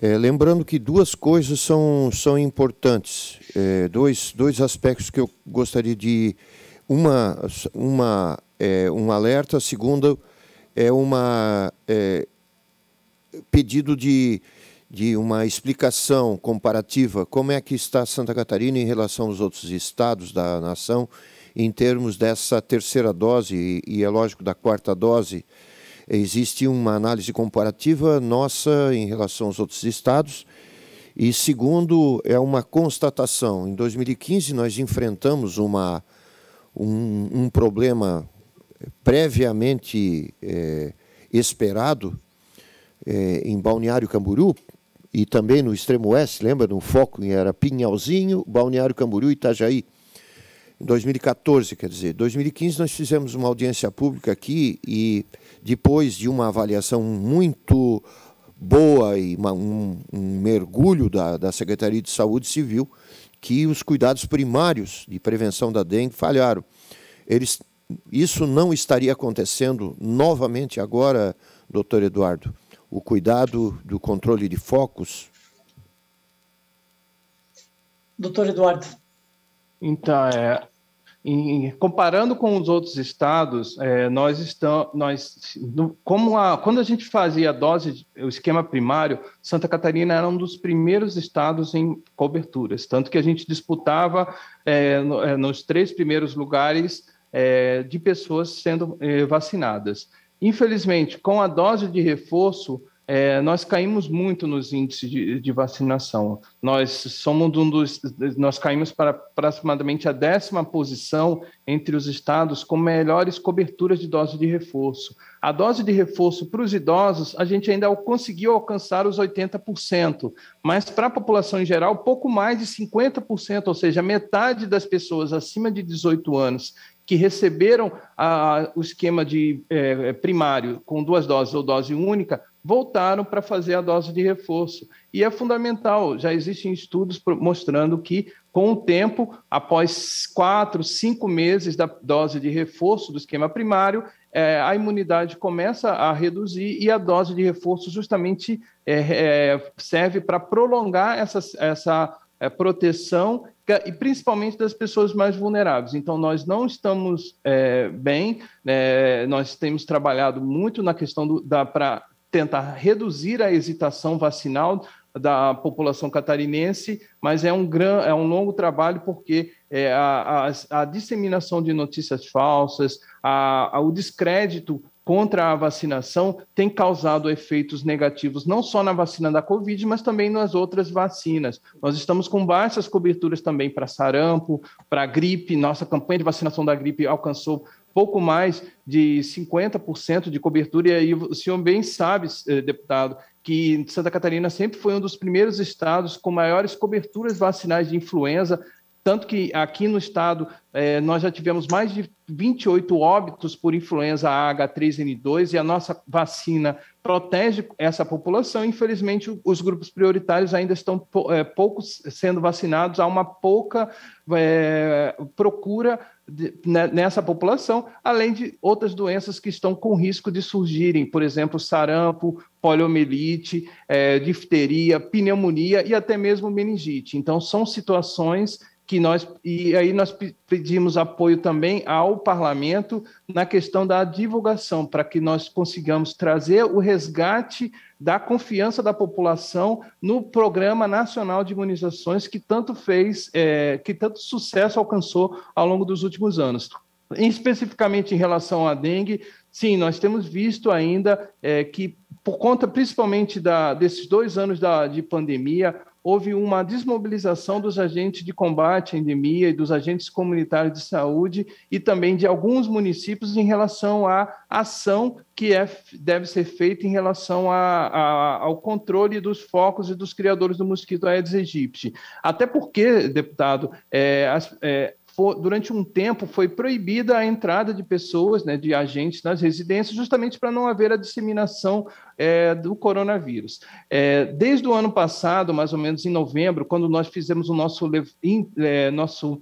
É, lembrando que duas coisas são, são importantes, é, dois, dois aspectos que eu gostaria de. Uma, uma é, um alerta, a segunda é uma é, pedido de, de uma explicação comparativa, como é que está Santa Catarina em relação aos outros estados da nação, em termos dessa terceira dose, e, é lógico, da quarta dose, existe uma análise comparativa nossa em relação aos outros estados. E segundo, é uma constatação. Em 2015, nós enfrentamos uma, um, um problema previamente é, esperado é, em Balneário Camboriú e também no extremo oeste, lembra? No foco era Pinhalzinho, Balneário Camboriú e Itajaí. Em 2014, quer dizer, 2015 nós fizemos uma audiência pública aqui e depois de uma avaliação muito boa e uma, um, um, mergulho da, da Secretaria de Saúde Civil, que os cuidados primários de prevenção da dengue falharam. Eles, isso não estaria acontecendo novamente agora, doutor Eduardo? O cuidado do controle de focos? Doutor Eduardo. Então, é, em, comparando com os outros estados, é, nós estamos, nós, como a, quando a gente fazia a dose, o esquema primário, Santa Catarina era um dos primeiros estados em coberturas, tanto que a gente disputava é, no, é, nos três primeiros lugares é, de pessoas sendo é, vacinadas. Infelizmente, com a dose de reforço, é, nós caímos muito nos índices de, de, vacinação. Nós somos um dos, nós caímos para aproximadamente a décima posição entre os estados com melhores coberturas de dose de reforço. A dose de reforço para os idosos, a gente ainda conseguiu alcançar os 80%, mas para a população em geral, pouco mais de 50%, ou seja, metade das pessoas acima de 18 anos que receberam a, o esquema de é, primário com duas doses ou dose única voltaram para fazer a dose de reforço. E é fundamental, já existem estudos mostrando que, com o tempo, após quatro, cinco meses da dose de reforço do esquema primário, é, a imunidade começa a reduzir e a dose de reforço justamente é, é, serve para prolongar essa, essa é, proteção e principalmente das pessoas mais vulneráveis. Então, nós não estamos é, bem, né, nós temos trabalhado muito na questão da para tentar reduzir a hesitação vacinal da população catarinense, mas é um, gran, é um longo trabalho porque é, a, a, a, disseminação de notícias falsas, a, o descrédito contra a vacinação tem causado efeitos negativos não só na vacina da Covid, mas também nas outras vacinas. Nós estamos com baixas coberturas também para sarampo, para gripe. Nossa campanha de vacinação da gripe alcançou pouco mais de 50% de cobertura, e aí o senhor bem sabe, eh, deputado, que Santa Catarina sempre foi um dos primeiros estados com maiores coberturas vacinais de influenza, tanto que aqui no estado eh, nós já tivemos mais de 28 óbitos por influenza H3N2 e a nossa vacina protege essa população. Infelizmente, os grupos prioritários ainda estão é, poucos sendo vacinados, há uma pouca é, procura de, né, nessa população, além de outras doenças que estão com risco de surgirem, por exemplo, sarampo, poliomielite, é, difteria, pneumonia e até mesmo meningite. Então, são situações que nós e aí nós pedimos apoio também ao parlamento na questão da divulgação para que nós consigamos trazer o resgate da confiança da população no programa nacional de imunizações que tanto fez é, que tanto sucesso alcançou ao longo dos últimos anos. Especificamente em relação à dengue sim nós temos visto ainda é, que por conta principalmente da, desses dois anos da, de pandemia houve uma desmobilização dos agentes de combate à endemia e dos agentes comunitários de saúde e também de alguns municípios em relação à ação que é, deve ser feita em relação a, a, ao controle dos focos e dos criadores do mosquito Aedes aegypti. Até porque, deputado, é, as, é, for, durante um tempo foi proibida a entrada de pessoas, né, de agentes nas residências, justamente para não haver a disseminação é, do coronavírus. É, desde o ano passado, mais ou menos em novembro, quando nós fizemos o nosso, é, nosso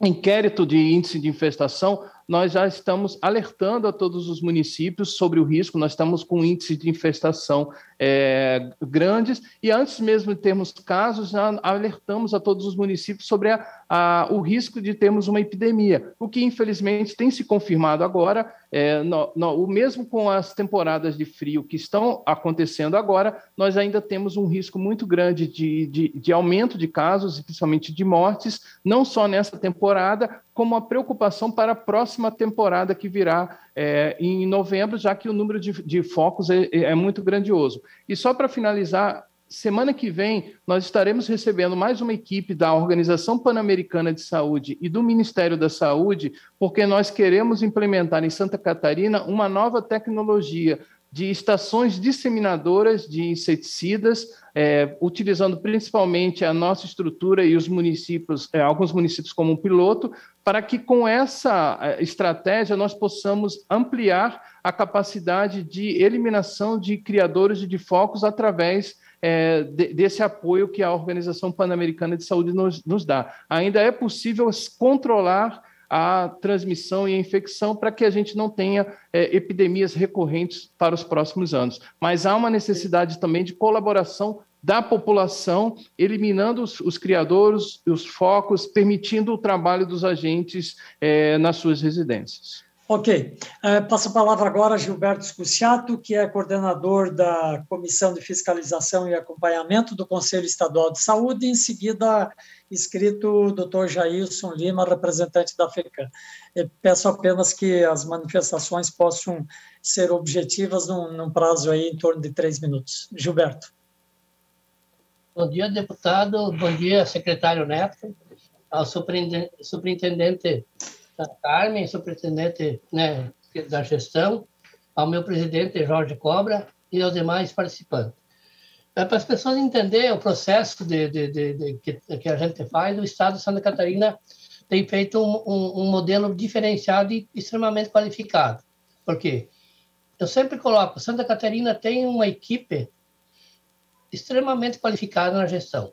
inquérito de índice de infestação, nós já estamos alertando a todos os municípios sobre o risco, nós estamos com índices de infestação é, grandes, e antes mesmo de termos casos, já alertamos a todos os municípios sobre a, a, o risco de termos uma epidemia, o que infelizmente tem se confirmado agora, é, no, no, o mesmo com as temporadas de frio que estão acontecendo agora, nós ainda temos um risco muito grande de, de, de aumento de casos, e principalmente de mortes, não só nessa temporada, como a preocupação para a próxima temporada que virá é, em novembro, já que o número de, de focos é, é muito grandioso. E só para finalizar, semana que vem nós estaremos recebendo mais uma equipe da Organização Pan-Americana de Saúde e do Ministério da Saúde, porque nós queremos implementar em Santa Catarina uma nova tecnologia de estações disseminadoras de inseticidas, é, utilizando principalmente a nossa estrutura e os municípios, é, alguns municípios como um piloto, para que com essa é, estratégia nós possamos ampliar a capacidade de eliminação de criadores de focos através é, de, desse apoio que a Organização Pan-Americana de Saúde nos, nos dá. Ainda é possível controlar a transmissão e a infecção para que a gente não tenha é, epidemias recorrentes para os próximos anos. Mas há uma necessidade também de colaboração da população, eliminando os, os criadores, os focos, permitindo o trabalho dos agentes é, nas suas residências. Ok. Uh, passo a palavra agora a Gilberto Scuciato, que é coordenador da Comissão de Fiscalização e Acompanhamento do Conselho Estadual de Saúde, em seguida escrito o doutor Jailson Lima, representante da FECAM. Eu peço apenas que as manifestações possam ser objetivas num, num prazo aí em torno de três minutos. Gilberto. Bom dia, deputado. Bom dia, secretário Neto, ao superintendente Carmen, superintendente né, da gestão, ao meu presidente Jorge Cobra e aos demais participantes. É para as pessoas entenderem o processo de, de, de que, que, a gente faz, o Estado de Santa Catarina tem feito um, um, um modelo diferenciado e extremamente qualificado. Por quê? Eu sempre coloco, Santa Catarina tem uma equipe extremamente qualificada na gestão.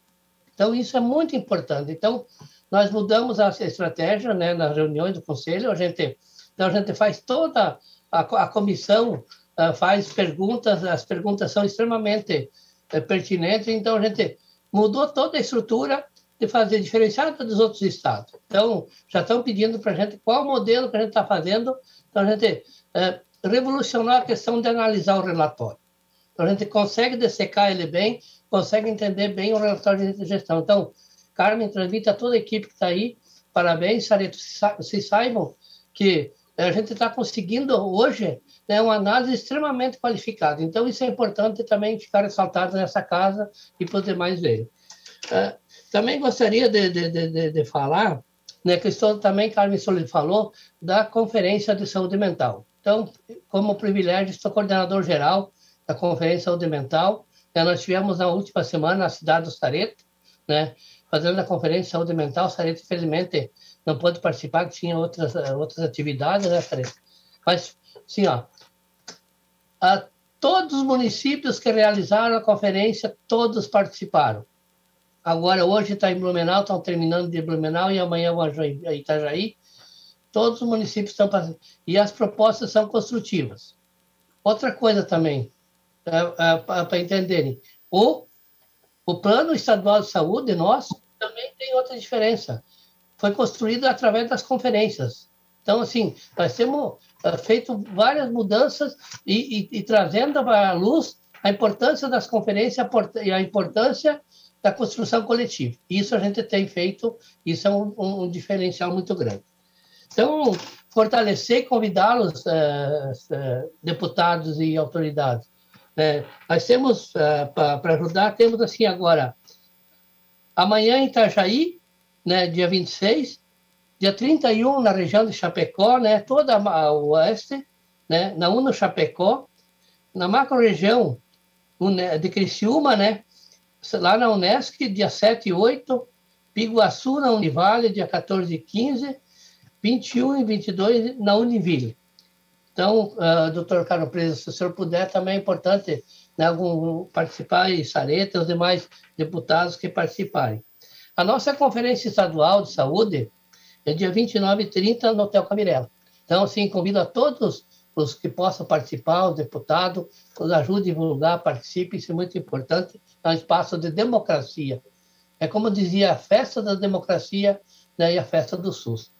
Então, isso é muito importante. Então, nós mudamos a estratégia né, nas reuniões do conselho, a gente, então a gente faz toda a, a comissão uh, faz perguntas, as perguntas são extremamente uh, pertinentes, então a gente mudou toda a estrutura de fazer diferenciada dos outros estados. Então, já estão pedindo para a gente qual modelo que a gente está fazendo, então a gente uh, revolucionou a questão de analisar o relatório. Então, a gente consegue dessecar ele bem, consegue entender bem o relatório de gestão. Então, Carmen, transmite a toda a equipe que está aí. Parabéns, Sareto. Vocês saibam que a gente está conseguindo hoje né, uma análise extremamente qualificada. Então, isso é importante também ficar ressaltado nessa casa e poder mais ver. Uh, também gostaria de, de, de, de falar, né, que estou também, Carmen Solid falou, da Conferência de Saúde Mental. Então, como privilégio, sou coordenador geral da Conferência de Saúde Mental. Né, nós tivemos na última semana na cidade do Sareto, né, fazendo a conferência de saúde mental, Sareta, infelizmente, não pôde participar, que tinha outras, outras atividades, né, Sareta? Mas, sim, ó, a, todos os municípios que realizaram a conferência, todos participaram. Agora, hoje está em Blumenau, estão terminando de Blumenau e amanhã vão a Itajaí. Todos os municípios estão passando. E as propostas são construtivas. Outra coisa também, é, é, para entenderem, o o Plano Estadual de Saúde nosso também tem outra diferença. Foi construído através das conferências. Então, assim, nós temos uh, feito várias mudanças e, e, e trazendo à luz a importância das conferências e a importância da construção coletiva. Isso a gente tem feito, isso é um, um diferencial muito grande. Então, fortalecer e convidá-los, uh, uh, deputados e autoridades, é, nós temos, é, para ajudar, temos assim agora, amanhã em Itajaí, né, dia 26, dia 31 na região de Chapecó, né, toda a oeste, né, na Uno Chapecó, na macro-região de Criciúma, né, lá na Unesc, dia 7 e 8, Piguaçu, na Univale, dia 14 e 15, 21 e 22 na Univille. Então, uh, doutor Carlos Preso, se o senhor puder, também é importante né, algum, participar, e Sareta e os demais deputados que participarem. A nossa Conferência Estadual de Saúde é dia 29 e 30 no Hotel Camirela. Então, assim, convido a todos os que possam participar, os deputados, nos ajude a divulgar, participe, isso é muito importante, é um espaço de democracia. É como dizia, a festa da democracia né, e a festa do SUS.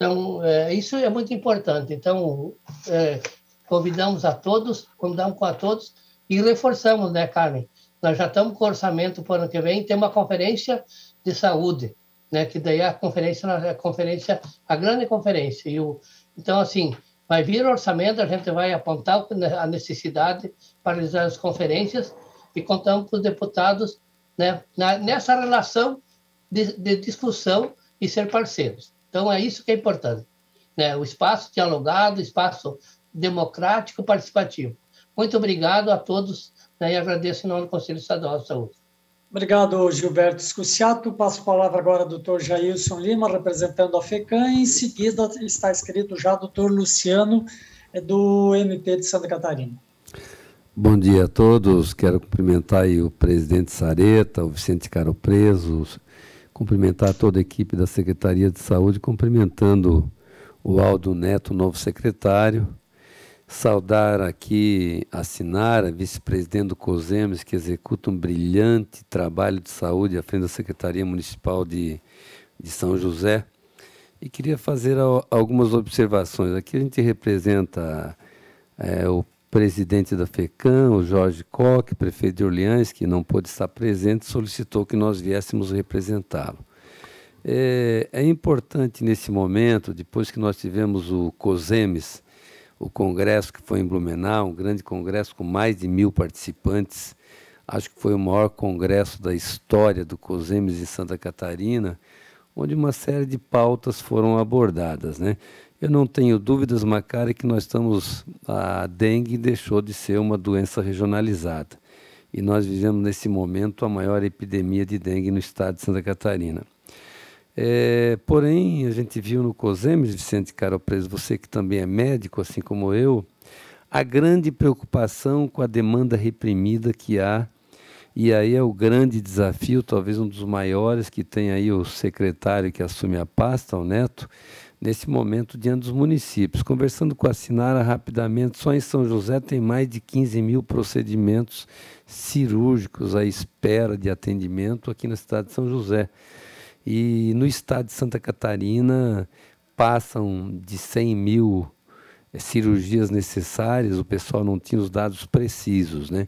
Então, é, isso é muito importante. Então, é, convidamos a todos, convidamos a todos e reforçamos, né, Carmen? Nós já estamos com orçamento para o ano que vem, tem uma conferência de saúde, né, que daí a conferência, a conferência, a grande conferência. E o, então, assim, vai vir o orçamento, a gente vai apontar a necessidade para realizar as conferências e contamos com os deputados né, nessa relação de, de discussão e ser parceiros. Então, é isso que é importante. Né? O espaço dialogado, espaço democrático, participativo. Muito obrigado a todos né, e agradeço em nome do Conselho Estadual de Saúde. Obrigado, Gilberto Scusiato. Passo a palavra agora ao doutor Jailson Lima, representando a FECAM. Em seguida, está escrito já doutor Luciano, é do MP de Santa Catarina. Bom dia a todos. Quero cumprimentar o presidente Sareta, o Vicente Caro Preso, cumprimentar toda a equipe da Secretaria de Saúde, cumprimentando o Aldo Neto, novo secretário. Saudar aqui a Sinara, vice-presidente do COSEMES, que executa um brilhante trabalho de saúde à frente da Secretaria Municipal de, de São José. E queria fazer algumas observações. Aqui a gente representa é, o presidente da FECAM, o Jorge Koch, prefeito de Orleans, que não pôde estar presente, solicitou que nós viéssemos representá-lo. É, é, importante nesse momento, depois que nós tivemos o COSEMES, o congresso que foi em Blumenau, um grande congresso com mais de mil participantes, acho que foi o maior congresso da história do COSEMES em Santa Catarina, onde uma série de pautas foram abordadas. Né? Eu não tenho dúvidas, Macari, que nós estamos. A dengue deixou de ser uma doença regionalizada. E nós vivemos nesse momento a maior epidemia de dengue no estado de Santa Catarina. É, porém, a gente viu no COSEMES, Vicente Caro Preso, você que também é médico, assim como eu, a grande preocupação com a demanda reprimida que há. E aí é o grande desafio, talvez um dos maiores que tem aí o secretário que assume a pasta, o Neto, nesse momento diante dos municípios. Conversando com a Sinara rapidamente, só em São José tem mais de 15 mil procedimentos cirúrgicos à espera de atendimento aqui na cidade de São José. E no estado de Santa Catarina passam de 100 mil eh, cirurgias necessárias, o pessoal não tinha os dados precisos, né?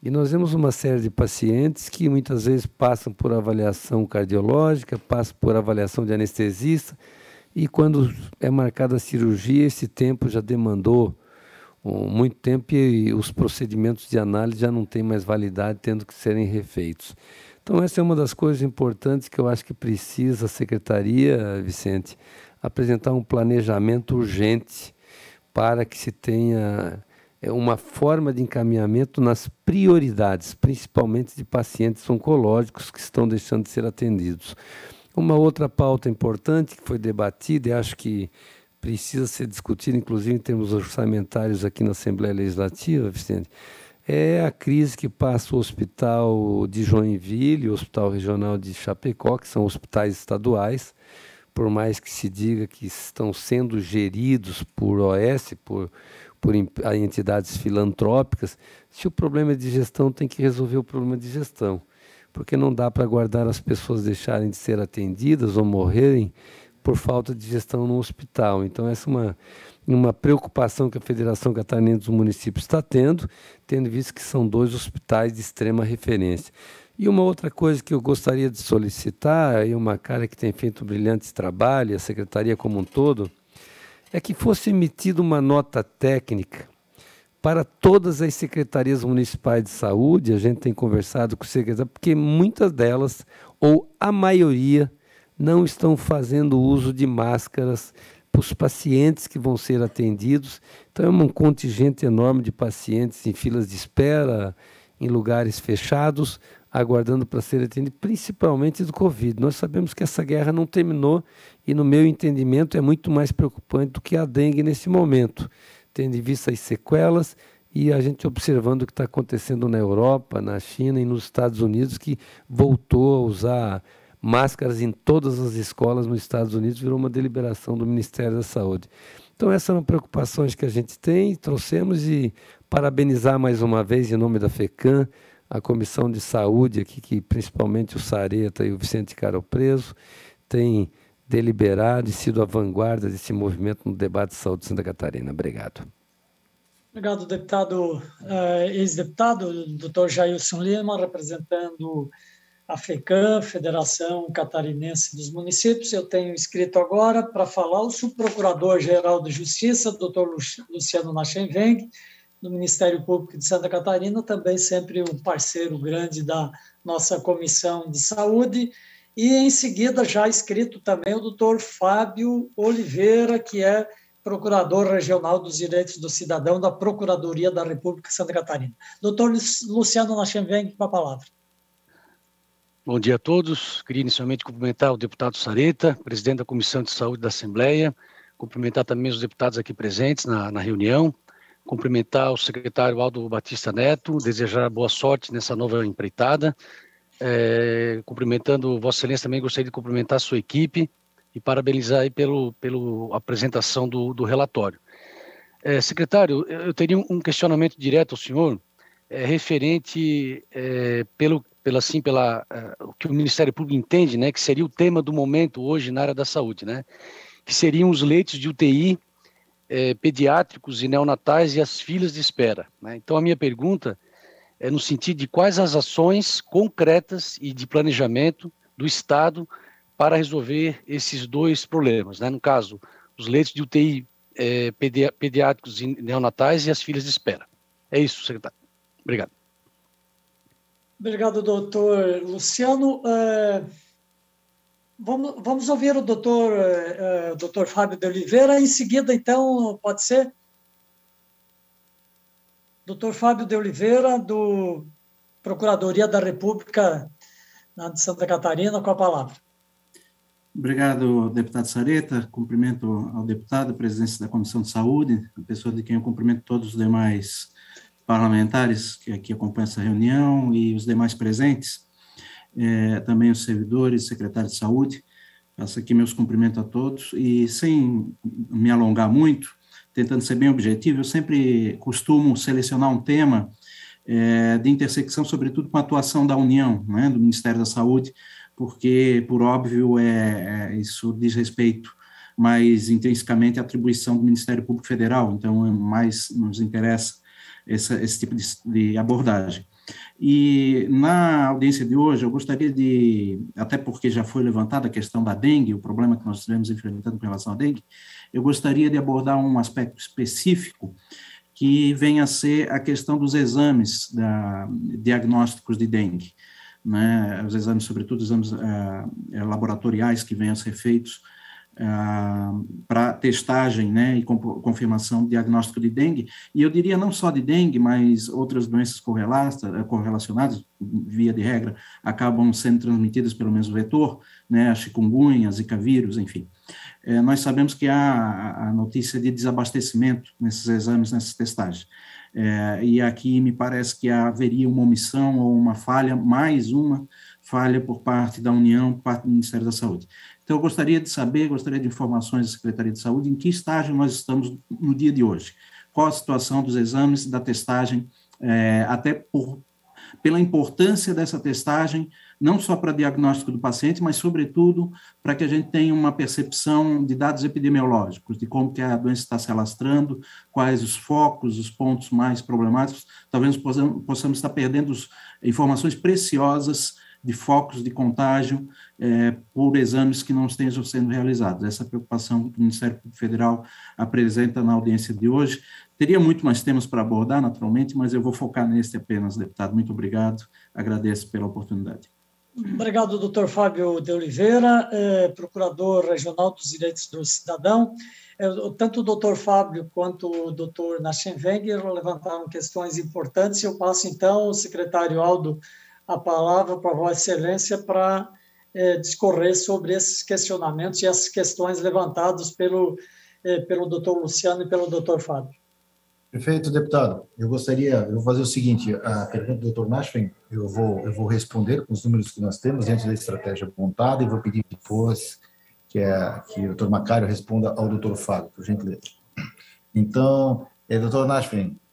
E nós vemos uma série de pacientes que muitas vezes passam por avaliação cardiológica, passam por avaliação de anestesista, e quando é marcada a cirurgia, esse tempo já demandou um, muito tempo e os procedimentos de análise já não têm mais validade, tendo que serem refeitos. Então, essa é uma das coisas importantes que eu acho que precisa a secretaria, Vicente, apresentar um planejamento urgente para que se tenha é, uma forma de encaminhamento nas prioridades, principalmente de pacientes oncológicos que estão deixando de ser atendidos. Uma outra pauta importante que foi debatida e acho que precisa ser discutida, inclusive em termos orçamentários aqui na Assembleia Legislativa, Vicente, é a crise que passa o Hospital de Joinville e o Hospital Regional de Chapecó, que são hospitais estaduais, por mais que se diga que estão sendo geridos por OS, por, por entidades filantrópicas, se o problema é de gestão, tem que resolver o problema de gestão porque não dá para aguardar as pessoas deixarem de ser atendidas ou morrerem por falta de gestão no hospital. Então, essa é uma, uma preocupação que a Federação Catarinense dos Municípios está tendo, tendo visto que são dois hospitais de extrema referência. E uma outra coisa que eu gostaria de solicitar, aí uma cara que tem feito um brilhante trabalho, a secretaria como um todo, é que fosse emitida uma nota técnica para todas as secretarias municipais de saúde, a gente tem conversado com o secretário, porque muitas delas, ou a maioria, não estão fazendo uso de máscaras para os pacientes que vão ser atendidos. Então, é um contingente enorme de pacientes em filas de espera, em lugares fechados, aguardando para ser atendido, principalmente do Covid. Nós sabemos que essa guerra não terminou e, no meu entendimento, é muito mais preocupante do que a dengue nesse momento, tendo em vista as sequelas e a gente observando o que está acontecendo na Europa, na China e nos Estados Unidos, que voltou a usar máscaras em todas as escolas nos Estados Unidos, virou uma deliberação do Ministério da Saúde. Então, essas são preocupações que a gente tem, trouxemos e parabenizar mais uma vez, em nome da FECAM, a Comissão de Saúde aqui, que principalmente o Sareta e o Vicente Caro Preso têm deliberado e sido a vanguarda desse movimento no debate de saúde de Santa Catarina. Obrigado. Obrigado, deputado, uh, ex-deputado, doutor Jailson Lima, representando a FECAM, Federação Catarinense dos Municípios. Eu tenho escrito agora para falar o subprocurador-geral de Justiça, doutor Luciano Nachenveng, do Ministério Público de Santa Catarina, também sempre um parceiro grande da nossa Comissão de Saúde. E, em seguida, já escrito também o doutor Fábio Oliveira, que é Procurador Regional dos Direitos do Cidadão da Procuradoria da República Santa Catarina. Doutor Luciano Nachenveng, com a palavra. Bom dia a todos. Queria inicialmente cumprimentar o deputado Sareta, presidente da Comissão de Saúde da Assembleia, cumprimentar também os deputados aqui presentes na, na reunião, cumprimentar o secretário Aldo Batista Neto, desejar boa sorte nessa nova empreitada. É, cumprimentando Vossa Excelência, também gostaria de cumprimentar a sua equipe e parabenizar aí pelo, pelo apresentação do, do relatório. É, secretário, eu teria um questionamento direto ao senhor, é, referente é, pelo, pela, assim, pela, uh, o que o Ministério Público entende, né, que seria o tema do momento hoje na área da saúde, né, que seriam os leitos de UTI é, pediátricos e neonatais e as filas de espera. Né? Então, a minha pergunta é no sentido de quais as ações concretas e de planejamento do Estado para resolver esses dois problemas. Né? No caso, os leitos de UTI é, pedi pediátricos e neonatais e as filas de espera. É isso, secretário. Obrigado. Obrigado, doutor Luciano. É... Vamos, vamos ouvir o doutor, uh, doutor Fábio de Oliveira, em seguida, então, pode ser? Doutor Fábio de Oliveira, do Procuradoria da República de Santa Catarina, com a palavra. Obrigado, deputado Sareta. Cumprimento ao deputado, presidente da Comissão de Saúde, a pessoa de quem eu cumprimento todos os demais parlamentares que aqui acompanham essa reunião e os demais presentes é, também os servidores, secretário de saúde. Faço aqui meus cumprimentos a todos e sem me alongar muito, tentando ser bem objetivo, eu sempre costumo selecionar um tema é, de intersecção, sobretudo com a atuação da União, né, do Ministério da Saúde, porque, por óbvio, é, é, isso diz respeito mais intrinsecamente à atribuição do Ministério Público Federal, então é mais nos interessa essa, esse tipo de, de abordagem. E na audiência de hoje, eu gostaria de, até porque já foi levantada a questão da dengue, o problema que nós estivemos enfrentando com relação à dengue, eu gostaria de abordar um aspecto específico que vem a ser a questão dos exames da, diagnósticos de dengue. Né, os exames, sobretudo exames uh, laboratoriais que venham a ser feitos ah, para testagem né, e confirmação de diagnóstico de dengue, e eu diria não só de dengue, mas outras doenças correlacionadas, via de regra, acabam sendo transmitidas pelo mesmo vetor, né, a chikungunya, zika vírus, enfim. É, nós sabemos que há a notícia de desabastecimento nesses exames, nessas testagens. É, e aqui me parece que haveria uma omissão ou uma falha, mais uma falha por parte da União, por parte do Ministério da Saúde. Então, eu gostaria de saber, gostaria de informações da Secretaria de Saúde, em que estágio nós estamos no dia de hoje. Qual a situação dos exames, da testagem, é, até por, pela importância dessa testagem, não só para diagnóstico do paciente, mas, sobretudo, para que a gente tenha uma percepção de dados epidemiológicos, de como que a doença está se alastrando, quais os focos, os pontos mais problemáticos. Talvez possamos, possamos estar perdendo informações preciosas de focos de contágio é, por exames que não estejam sendo realizados. Essa preocupação que o Ministério Público Federal apresenta na audiência de hoje. Teria muito mais temas para abordar, naturalmente, mas eu vou focar nesse apenas, deputado. Muito obrigado, agradeço pela oportunidade. Obrigado, doutor Fábio de Oliveira, eh, procurador regional dos direitos do cidadão. Eh, tanto o doutor Fábio quanto o doutor Wenger levantaram questões importantes. Eu passo, então, ao secretário Aldo a palavra para Vossa Excelência para eh, discorrer sobre esses questionamentos e essas questões levantadas pelo, pelo doutor Luciano e pelo doutor Fábio. Perfeito, deputado. Eu gostaria, eu vou fazer o seguinte, a pergunta do Dr. Nashvin, eu vou, eu vou responder com os números que nós temos dentro da estratégia montada e vou pedir depois que, é, que o Dr. Macário responda ao Dr. Fábio, por gentileza. Então, é, Dr. Nashvin, é,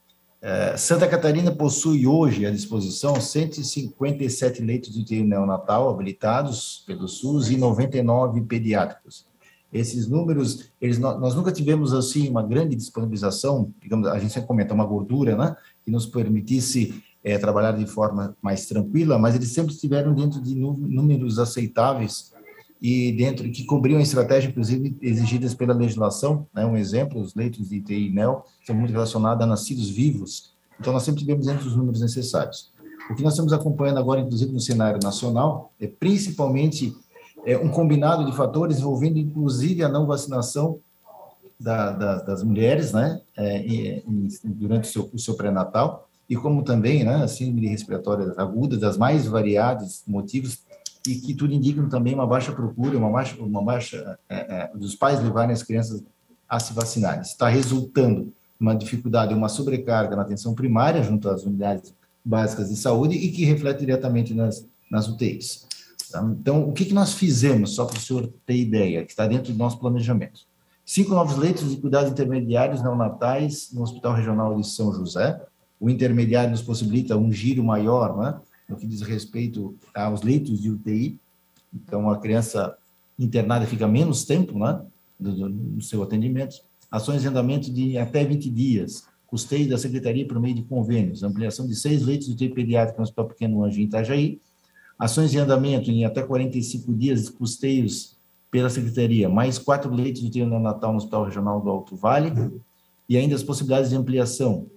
Santa Catarina possui hoje à disposição 157 leitos de UTI neonatal habilitados pelo SUS e 99 pediátricos. Esses números, eles, nós nunca tivemos assim uma grande disponibilização, digamos, a gente sempre comenta uma gordura, né, que nos permitisse é, trabalhar de forma mais tranquila, mas eles sempre estiveram dentro de números aceitáveis e dentro que cobriam a estratégia, inclusive exigidas pela legislação. Né, um exemplo, os leitos de ITI e NEL são muito relacionados a nascidos vivos, então nós sempre tivemos dentro dos números necessários. O que nós estamos acompanhando agora, inclusive no cenário nacional, é principalmente é, um combinado de fatores envolvendo inclusive a não vacinação da, da, das mulheres, né, é, durante o seu, o seu pré-natal, e como também, né, a síndrome respiratória aguda, das mais variados motivos, e que tudo indicam também uma baixa procura, uma baixa, uma baixa é, é, dos pais levarem as crianças a se vacinarem. Está resultando uma dificuldade, uma sobrecarga na atenção primária junto às unidades básicas de saúde e que reflete diretamente nas, nas UTIs. Tá? Então, o que, que nós fizemos, só para o senhor ter ideia, que está dentro do nosso planejamento? Cinco novos leitos de cuidados intermediários neonatais no Hospital Regional de São José. O intermediário nos possibilita um giro maior, né, no que diz respeito aos leitos de UTI. Então, a criança internada fica menos tempo né, no seu atendimento. Ações de andamento de até 20 dias. Custeio da Secretaria por meio de convênios. Ampliação de seis leitos de UTI pediátrica no Hospital Pequeno Anjo em Itajaí Ações de andamento em até 45 dias, custeios pela Secretaria, mais quatro leitos de UTI neonatal no Hospital Regional do Alto Vale, e ainda as possibilidades de ampliação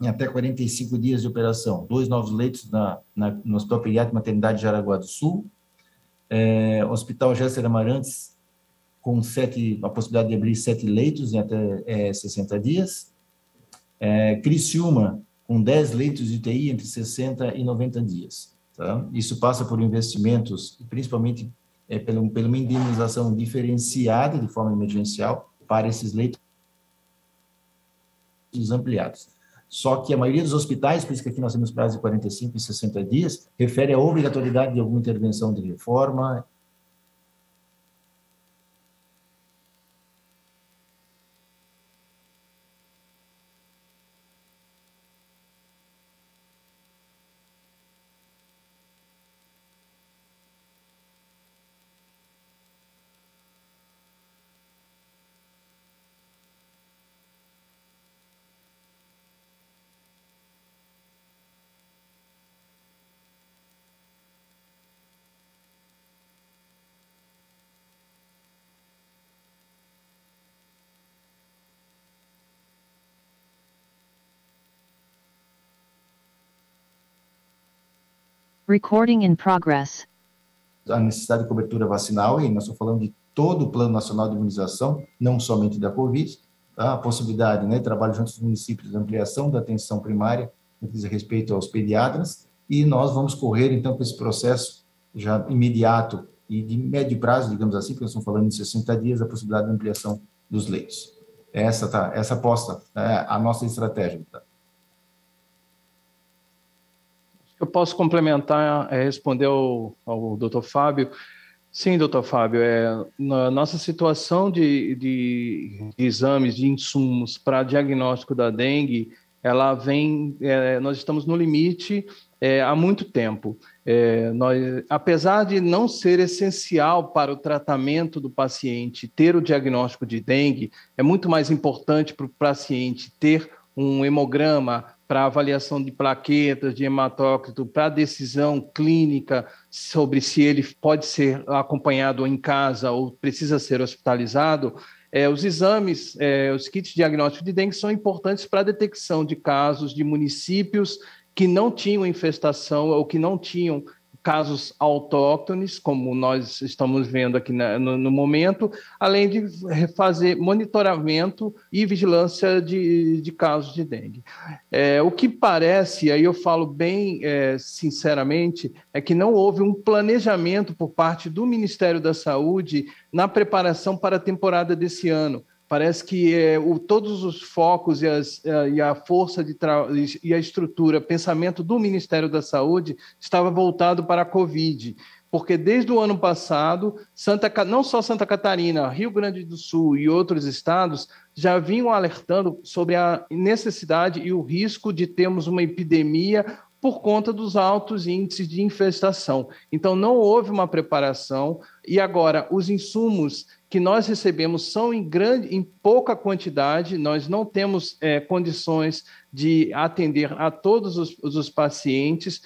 em até 45 dias de operação. Dois novos leitos na, na no Hospital Pediátrico Maternidade de Araguá do Sul, é, Hospital Jéssica Amarantes, com sete, a possibilidade de abrir sete leitos em até é, 60 dias. É, Criciúma, com 10 leitos de UTI entre 60 e 90 dias. Tá? Isso passa por investimentos, principalmente é, pelo, pela uma indenização diferenciada de forma emergencial para esses leitos ampliados. Só que a maioria dos hospitais, por isso que aqui nós temos prazo de 45 e 60 dias, refere à obrigatoriedade de alguma intervenção de reforma Recording in progress. A necessidade de cobertura vacinal, e nós estamos falando de todo o Plano Nacional de Imunização, não somente da Covid, tá? a possibilidade né, trabalho junto aos municípios de ampliação da atenção primária, no que diz respeito aos pediatras, e nós vamos correr, então, com esse processo já imediato e de médio prazo, digamos assim, porque nós estamos falando de 60 dias, a possibilidade de ampliação dos leitos. Essa, tá, essa aposta é a nossa estratégia. Tá? Eu posso complementar, é, responder ao, ao doutor Fábio. Sim, doutor Fábio, é, na nossa situação de, de, de exames, de insumos para diagnóstico da dengue, ela vem, é, nós estamos no limite é, há muito tempo. É, nós, apesar de não ser essencial para o tratamento do paciente ter o diagnóstico de dengue, é muito mais importante para o paciente ter um hemograma, para avaliação de plaquetas, de hematócrito, para decisão clínica sobre se ele pode ser acompanhado em casa ou precisa ser hospitalizado, é, os exames, é, os kits de diagnóstico de dengue são importantes para a detecção de casos de municípios que não tinham infestação ou que não tinham casos autóctones, como nós estamos vendo aqui na, no, no, momento, além de fazer monitoramento e vigilância de, de casos de dengue. É, o que parece, aí eu falo bem é, sinceramente, é que não houve um planejamento por parte do Ministério da Saúde na preparação para a temporada desse ano. Parece que é, o, todos os focos e, as, é, e a força de e a estrutura, pensamento do Ministério da Saúde estava voltado para a Covid, porque desde o ano passado, Santa, não só Santa Catarina, Rio Grande do Sul e outros estados já vinham alertando sobre a necessidade e o risco de termos uma epidemia por conta dos altos índices de infestação. Então, não houve uma preparação, e agora os insumos que nós recebemos são em grande, em pouca quantidade, nós não temos é, condições de atender a todos os, os, pacientes,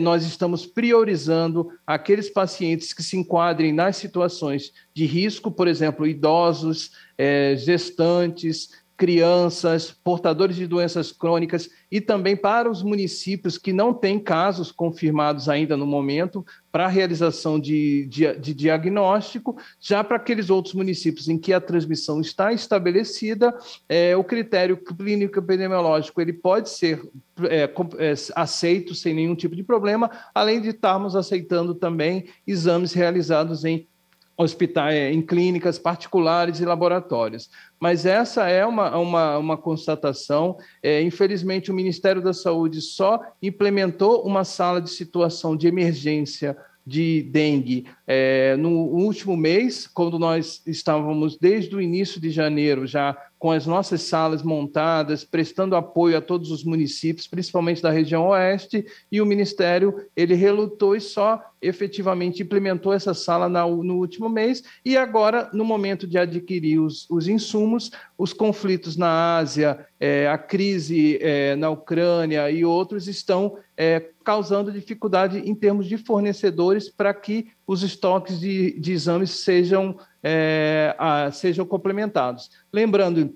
nós estamos priorizando aqueles pacientes que se enquadrem nas situações de risco, por exemplo, idosos, é, gestantes, crianças, portadores de doenças crônicas e também para os municípios que não têm casos confirmados ainda no momento para a realização de, de, de, diagnóstico, já para aqueles outros municípios em que a transmissão está estabelecida, é, o critério clínico epidemiológico ele pode ser é, é, aceito sem nenhum tipo de problema, além de estarmos aceitando também exames realizados em hospitais, em clínicas particulares e laboratórios. Mas essa é uma, uma, uma constatação. É, infelizmente, o Ministério da Saúde só implementou uma sala de situação de emergência de dengue é, no último mês, quando nós estávamos desde o início de janeiro já com as nossas salas montadas, prestando apoio a todos os municípios, principalmente da região oeste, e o Ministério ele relutou e só efetivamente implementou essa sala na, no último mês, e agora, no momento de adquirir os, os insumos, os conflitos na Ásia, é, a crise é, na Ucrânia e outros estão é, causando dificuldade em termos de fornecedores para que os estoques de, de exames sejam é, a, sejam complementados. Lembrando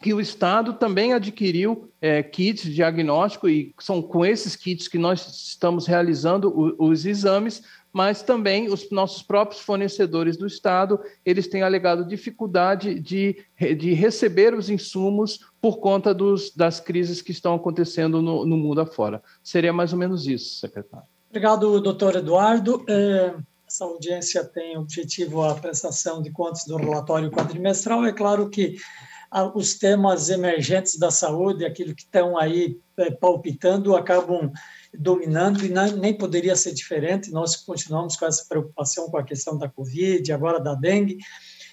que o Estado também adquiriu é, kits diagnóstico e são com esses kits que nós estamos realizando o, os exames, mas também os nossos próprios fornecedores do Estado, eles têm alegado dificuldade de, de receber os insumos por conta dos, das crises que estão acontecendo no, no mundo afora. Seria mais ou menos isso, secretário. Obrigado, doutor Eduardo. É, essa audiência tem objetivo a prestação de contas do relatório quadrimestral. É claro que ah, os temas emergentes da saúde, aquilo que estão aí é, palpitando, acabam dominando e nem poderia ser diferente. Nós continuamos com essa preocupação com a questão da Covid, agora da dengue,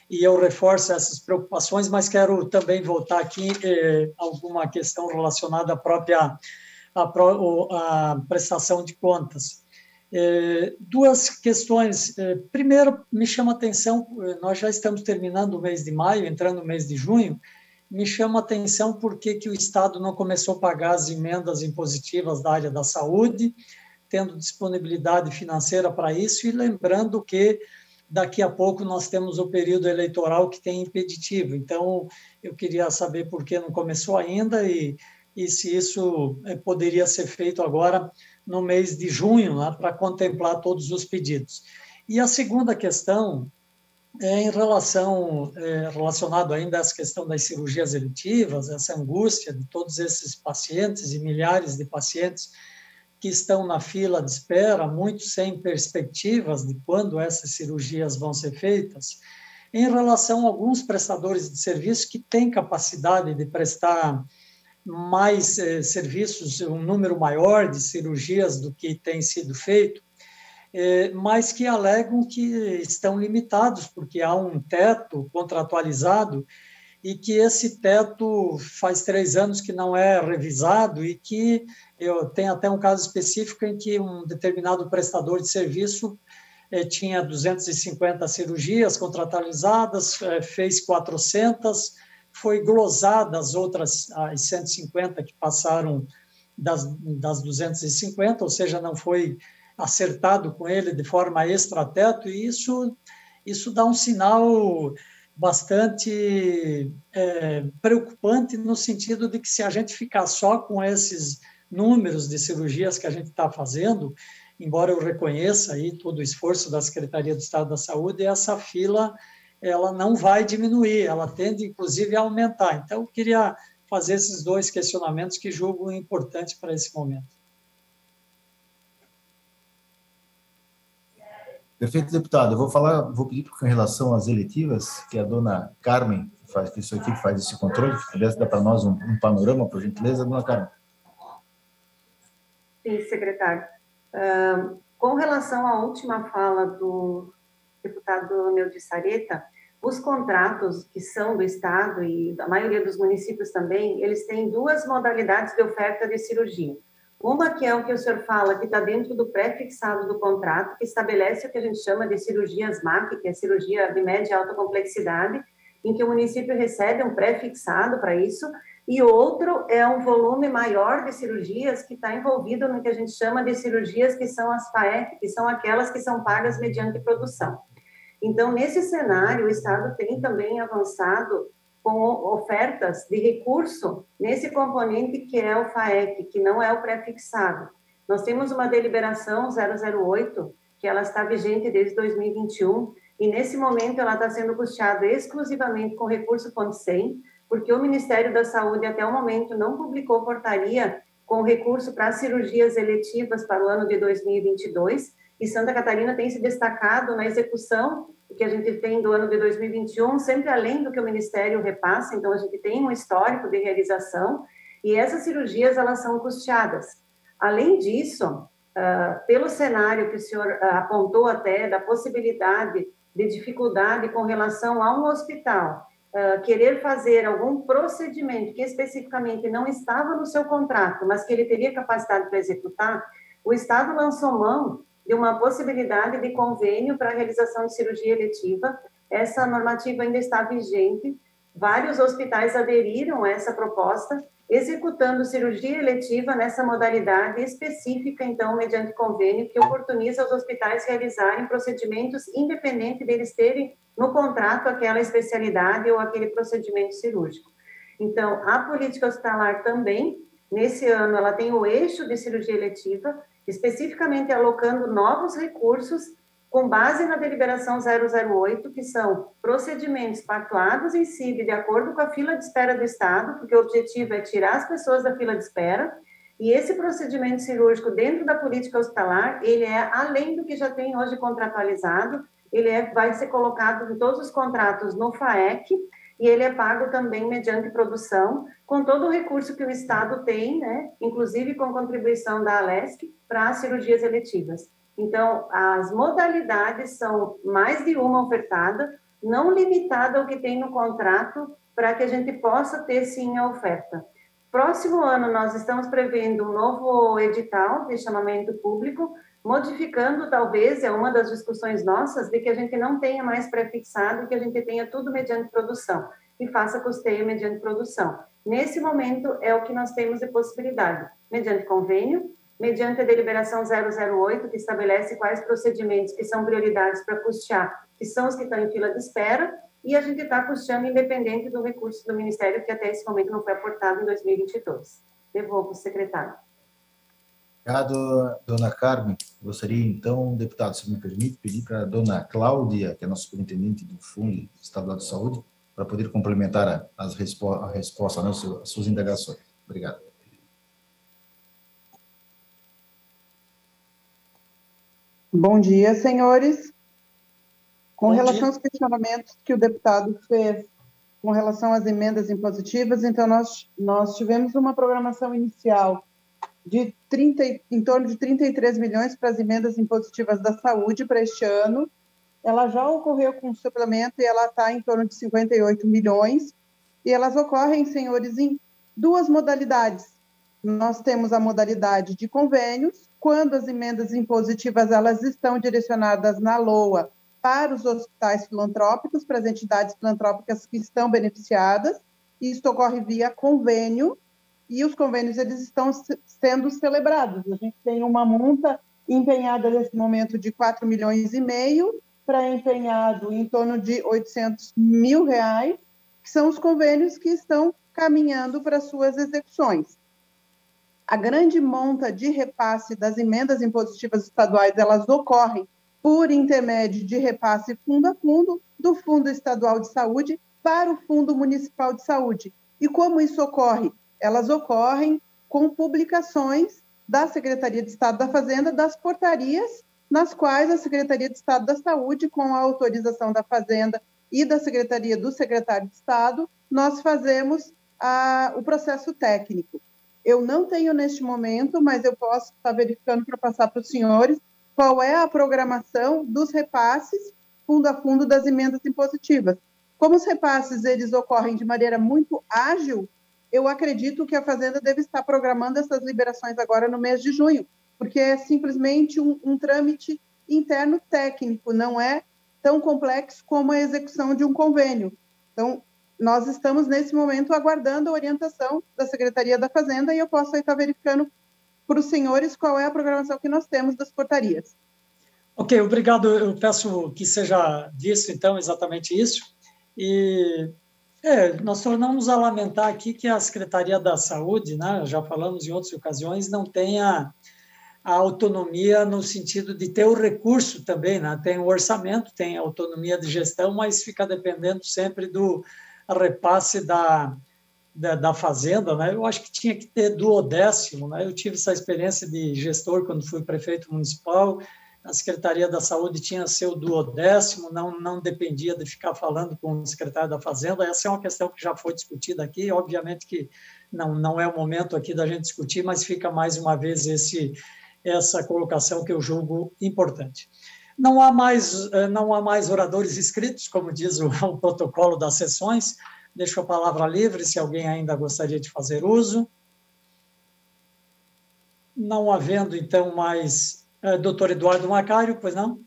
e eu reforço essas preocupações, mas quero também voltar aqui eh, alguma questão relacionada à própria à prestação de contas. É, duas questões. É, primeiro, me chama atenção, nós já estamos terminando o mês de maio, entrando no mês de junho, me chama atenção porque que o Estado não começou a pagar as emendas impositivas da área da saúde, tendo disponibilidade financeira para isso, e lembrando que daqui a pouco nós temos o período eleitoral que tem impeditivo. Então, eu queria saber por que não começou ainda e, e se isso poderia ser feito agora no mês de junho, né, para contemplar todos os pedidos. E a segunda questão é em relação é, relacionado ainda a essa questão das cirurgias eletivas, essa angústia de todos esses pacientes e milhares de pacientes que estão na fila de espera, muitos sem perspectivas de quando essas cirurgias vão ser feitas, em relação a alguns prestadores de serviço que têm capacidade de prestar mais eh, serviços, um número maior de cirurgias do que tem sido feito, eh, mas que alegam que estão limitados, porque há um teto contratualizado e que esse teto faz três anos que não é revisado e que eu tenho até um caso específico em que um determinado prestador de serviço eh, tinha 250 cirurgias contratualizadas, fez 400, foi glosada as outras as 150 que passaram das, das 250, ou seja, não foi acertado com ele de forma extrateto, e isso, isso dá um sinal bastante é, preocupante no sentido de que se a gente ficar só com esses números de cirurgias que a gente está fazendo, embora eu reconheça aí todo o esforço da Secretaria de Estado da Saúde, essa fila ela não vai diminuir, ela tende inclusive a aumentar. Então, eu queria fazer esses dois questionamentos que julgo importantes para esse momento. Perfeito, deputado. Eu vou falar, vou pedir com relação às eletivas, que a dona Carmen, que faz, que sua equipe faz esse controle, que pudesse dar para nós um, um, panorama, por gentileza, dona Carmen. Sim, secretário. Uh, com relação à última fala do deputado Neudir Sareta, os contratos que são do Estado e da maioria dos municípios também, eles têm duas modalidades de oferta de cirurgia. Uma que é o que o senhor fala, que está dentro do pré-fixado do contrato, que estabelece o que a gente chama de cirurgias MAC, que é cirurgia de média e alta complexidade, em que o município recebe um pré-fixado para isso, e outro é um volume maior de cirurgias que está envolvido no que a gente chama de cirurgias que são as FAEC, que são aquelas que são pagas mediante produção. Então, nesse cenário, o Estado tem também avançado com ofertas de recurso nesse componente que é o FAEC, que não é o pré-fixado. Nós temos uma deliberação 008, que ela está vigente desde 2021, e nesse momento ela está sendo custeada exclusivamente com recurso Fonte 100, porque o Ministério da Saúde até o momento não publicou portaria com recurso para cirurgias eletivas para o ano de 2022, e Santa Catarina tem se destacado na execução que a gente tem do ano de 2021, sempre além do que o Ministério repassa, então a gente tem um histórico de realização, e essas cirurgias, elas são custeadas. Além disso, uh, pelo cenário que o senhor uh, apontou até, da possibilidade de dificuldade com relação a um hospital, uh, querer fazer algum procedimento que especificamente não estava no seu contrato, mas que ele teria capacidade para executar, o Estado lançou mão de uma possibilidade de convênio para a realização de cirurgia eletiva. Essa normativa ainda está vigente. Vários hospitais aderiram a essa proposta, executando cirurgia eletiva nessa modalidade específica, então, mediante convênio, que oportuniza aos hospitais realizarem procedimentos independente deles terem no contrato aquela especialidade ou aquele procedimento cirúrgico. Então, a política hospitalar também, nesse ano, ela tem o eixo de cirurgia eletiva, especificamente alocando novos recursos com base na deliberação 008, que são procedimentos pactuados em CIB de acordo com a fila de espera do Estado, porque o objetivo é tirar as pessoas da fila de espera, e esse procedimento cirúrgico dentro da política hospitalar, ele é além do que já tem hoje contratualizado, ele é, vai ser colocado em todos os contratos no FAEC, e ele é pago também mediante produção, com todo o recurso que o Estado tem, né, inclusive com contribuição da Alesc, para cirurgias eletivas. Então, as modalidades são mais de uma ofertada, não limitada ao que tem no contrato, para que a gente possa ter sim a oferta. Próximo ano, nós estamos prevendo um novo edital de chamamento público, modificando, talvez, é uma das discussões nossas, de que a gente não tenha mais prefixado, que a gente tenha tudo mediante produção, e faça custeio mediante produção. Nesse momento, é o que nós temos de possibilidade, mediante convênio, mediante a deliberação 008, que estabelece quais procedimentos que são prioridades para custear, que são os que estão em fila de espera, e a gente está custeando independente do recurso do Ministério, que até esse momento não foi aportado em 2022. Devolvo secretário. Obrigado, dona Carmen. Gostaria, então, deputado, se me permite, pedir para a dona Cláudia, que é nossa superintendente do Fundo Estadual de Saúde, para poder complementar as respo a resposta às suas indagações. Obrigado. Bom dia, senhores. Com Bom relação dia. aos questionamentos que o deputado fez com relação às emendas impositivas, então nós, nós tivemos uma programação inicial de 30, em torno de 33 milhões para as emendas impositivas da saúde para este ano. Ela já ocorreu com suplemento e ela está em torno de 58 milhões. E elas ocorrem, senhores, em duas modalidades. Nós temos a modalidade de convênios, quando as emendas impositivas elas estão direcionadas na LOA para os hospitais filantrópicos, para as entidades filantrópicas que estão beneficiadas. Isso ocorre via convênio, e os convênios eles estão sendo celebrados. A gente tem uma multa empenhada nesse momento de 4 milhões e meio para empenhado em torno de 800 mil reais, que são os convênios que estão caminhando para suas execuções. a grande monta de repasse das emendas impositivas estaduais, elas ocorrem por intermédio de repasse fundo a fundo do Fundo Estadual de Saúde para o Fundo Municipal de Saúde. E como isso ocorre? Elas ocorrem com publicações da Secretaria de Estado da Fazenda das portarias nas quais a Secretaria de Estado da Saúde, com a autorização da Fazenda e da Secretaria do Secretário de Estado, nós fazemos a, o processo técnico. Eu não tenho neste momento, mas eu posso estar verificando para passar para os senhores qual é a programação dos repasses fundo a fundo das emendas impositivas. Como os repasses eles ocorrem de maneira muito ágil, eu acredito que a Fazenda deve estar programando essas liberações agora no mês de junho, porque é simplesmente um, um trâmite interno técnico, não é tão complexo como a execução de um convênio. Então, nós estamos nesse momento aguardando a orientação da Secretaria da Fazenda e eu posso estar verificando para os senhores qual é a programação que nós temos das portarias. Ok, obrigado. Eu peço que seja visto, então, exatamente isso. E é, nós tornamos a lamentar aqui que a Secretaria da Saúde, né, já falamos em outras ocasiões, não tenha a autonomia no sentido de ter o recurso também, né? tem o orçamento, tem autonomia de gestão, mas fica dependendo sempre do repasse da, da, da fazenda. Né? Eu acho que tinha que ter duodécimo. Né? Eu tive essa experiência de gestor quando fui prefeito municipal, a Secretaria da Saúde tinha seu duodécimo, não, não dependia de ficar falando com o secretário da Fazenda. Essa é uma questão que já foi discutida aqui, obviamente que não, não é o momento aqui da gente discutir, mas fica mais uma vez esse essa colocação que eu julgo importante. Não há mais, eh, não há mais oradores inscritos, como diz o, <laughs> o protocolo das sessões. Deixo a palavra livre se alguém ainda gostaria de fazer uso. Não havendo, então, mais. Eh, doutor Eduardo Macário, pois não?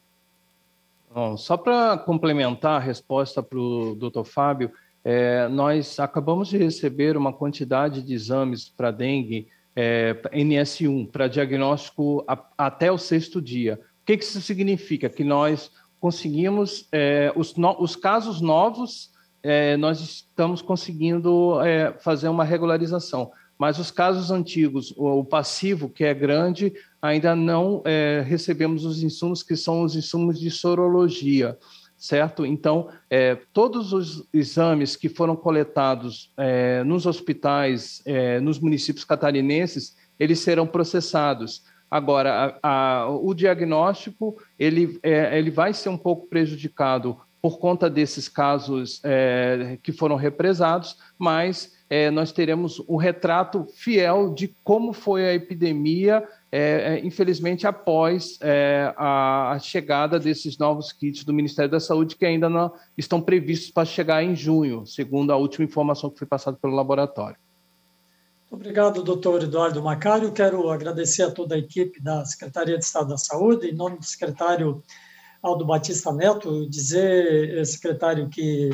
Bom, só para complementar a resposta para o doutor Fábio, é, nós acabamos de receber uma quantidade de exames para dengue é, NS1 para diagnóstico a, até o sexto dia. O que, que isso significa? Que nós conseguimos, é, os, no, os, casos novos, nós estamos conseguindo fazer uma regularização, mas os casos antigos, o, o passivo, que é grande, ainda não é, recebemos os insumos que são os insumos de sorologia certo? Então, é, todos os exames que foram coletados é, nos hospitais, é, nos municípios catarinenses, eles serão processados. Agora, a, a, o diagnóstico ele, é, ele vai ser um pouco prejudicado por conta desses casos é, que foram represados, mas é, nós teremos um retrato fiel de como foi a epidemia é, é, infelizmente, após é, a, chegada desses novos kits do Ministério da Saúde, que ainda não estão previstos para chegar em junho, segundo a última informação que foi passada pelo laboratório. Obrigado, doutor Eduardo Macário. Quero agradecer a toda a equipe da Secretaria de Estado da Saúde, em nome do secretário Aldo Batista Neto, dizer, eh, secretário, que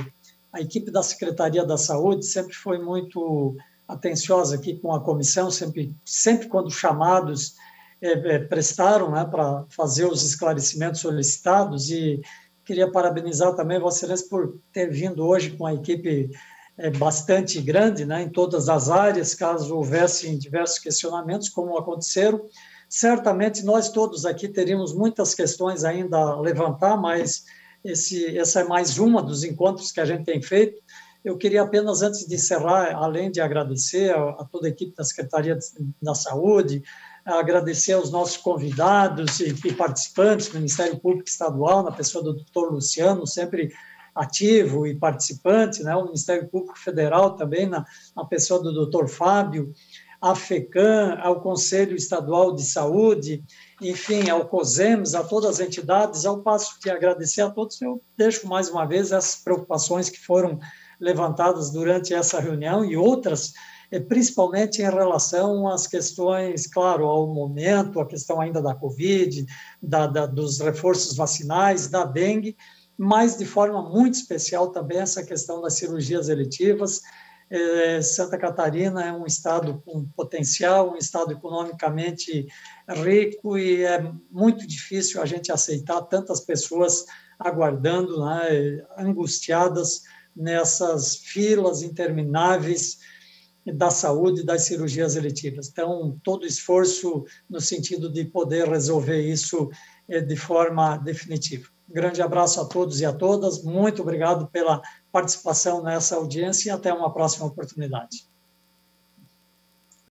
a equipe da Secretaria da Saúde sempre foi muito atenciosa aqui com a comissão, sempre, sempre quando chamados, é, é, prestaram né, para fazer os esclarecimentos solicitados e queria parabenizar também Vossa Excelência por ter vindo hoje com a equipe é, bastante grande né, em todas as áreas, caso houvessem diversos questionamentos, como aconteceram. Certamente nós todos aqui teríamos muitas questões ainda a levantar, mas esse, essa é mais uma dos encontros que a gente tem feito. Eu queria apenas, antes de encerrar, além de agradecer a, a toda a equipe da Secretaria da Saúde, agradecer aos nossos convidados e, e participantes Ministério Público Estadual, na pessoa do doutor Luciano, sempre ativo e participante, né? o Ministério Público Federal também, na, na pessoa do doutor Fábio, a FECAM, ao Conselho Estadual de Saúde, enfim, ao COSEMS, a todas as entidades, ao passo de agradecer a todos, eu deixo mais uma vez essas preocupações que foram levantadas durante essa reunião e outras principalmente em relação às questões, claro, ao momento, a questão ainda da Covid, da, da, dos reforços vacinais, da dengue, mas de forma muito especial também essa questão das cirurgias eletivas. É, Santa Catarina é um estado com potencial, um estado economicamente rico e é muito difícil a gente aceitar tantas pessoas aguardando, né, angustiadas nessas filas intermináveis da saúde e das cirurgias eletivas. Então, todo esforço no sentido de poder resolver isso eh, de forma definitiva. Grande abraço a todos e a todas, muito obrigado pela participação nessa audiência e até uma próxima oportunidade.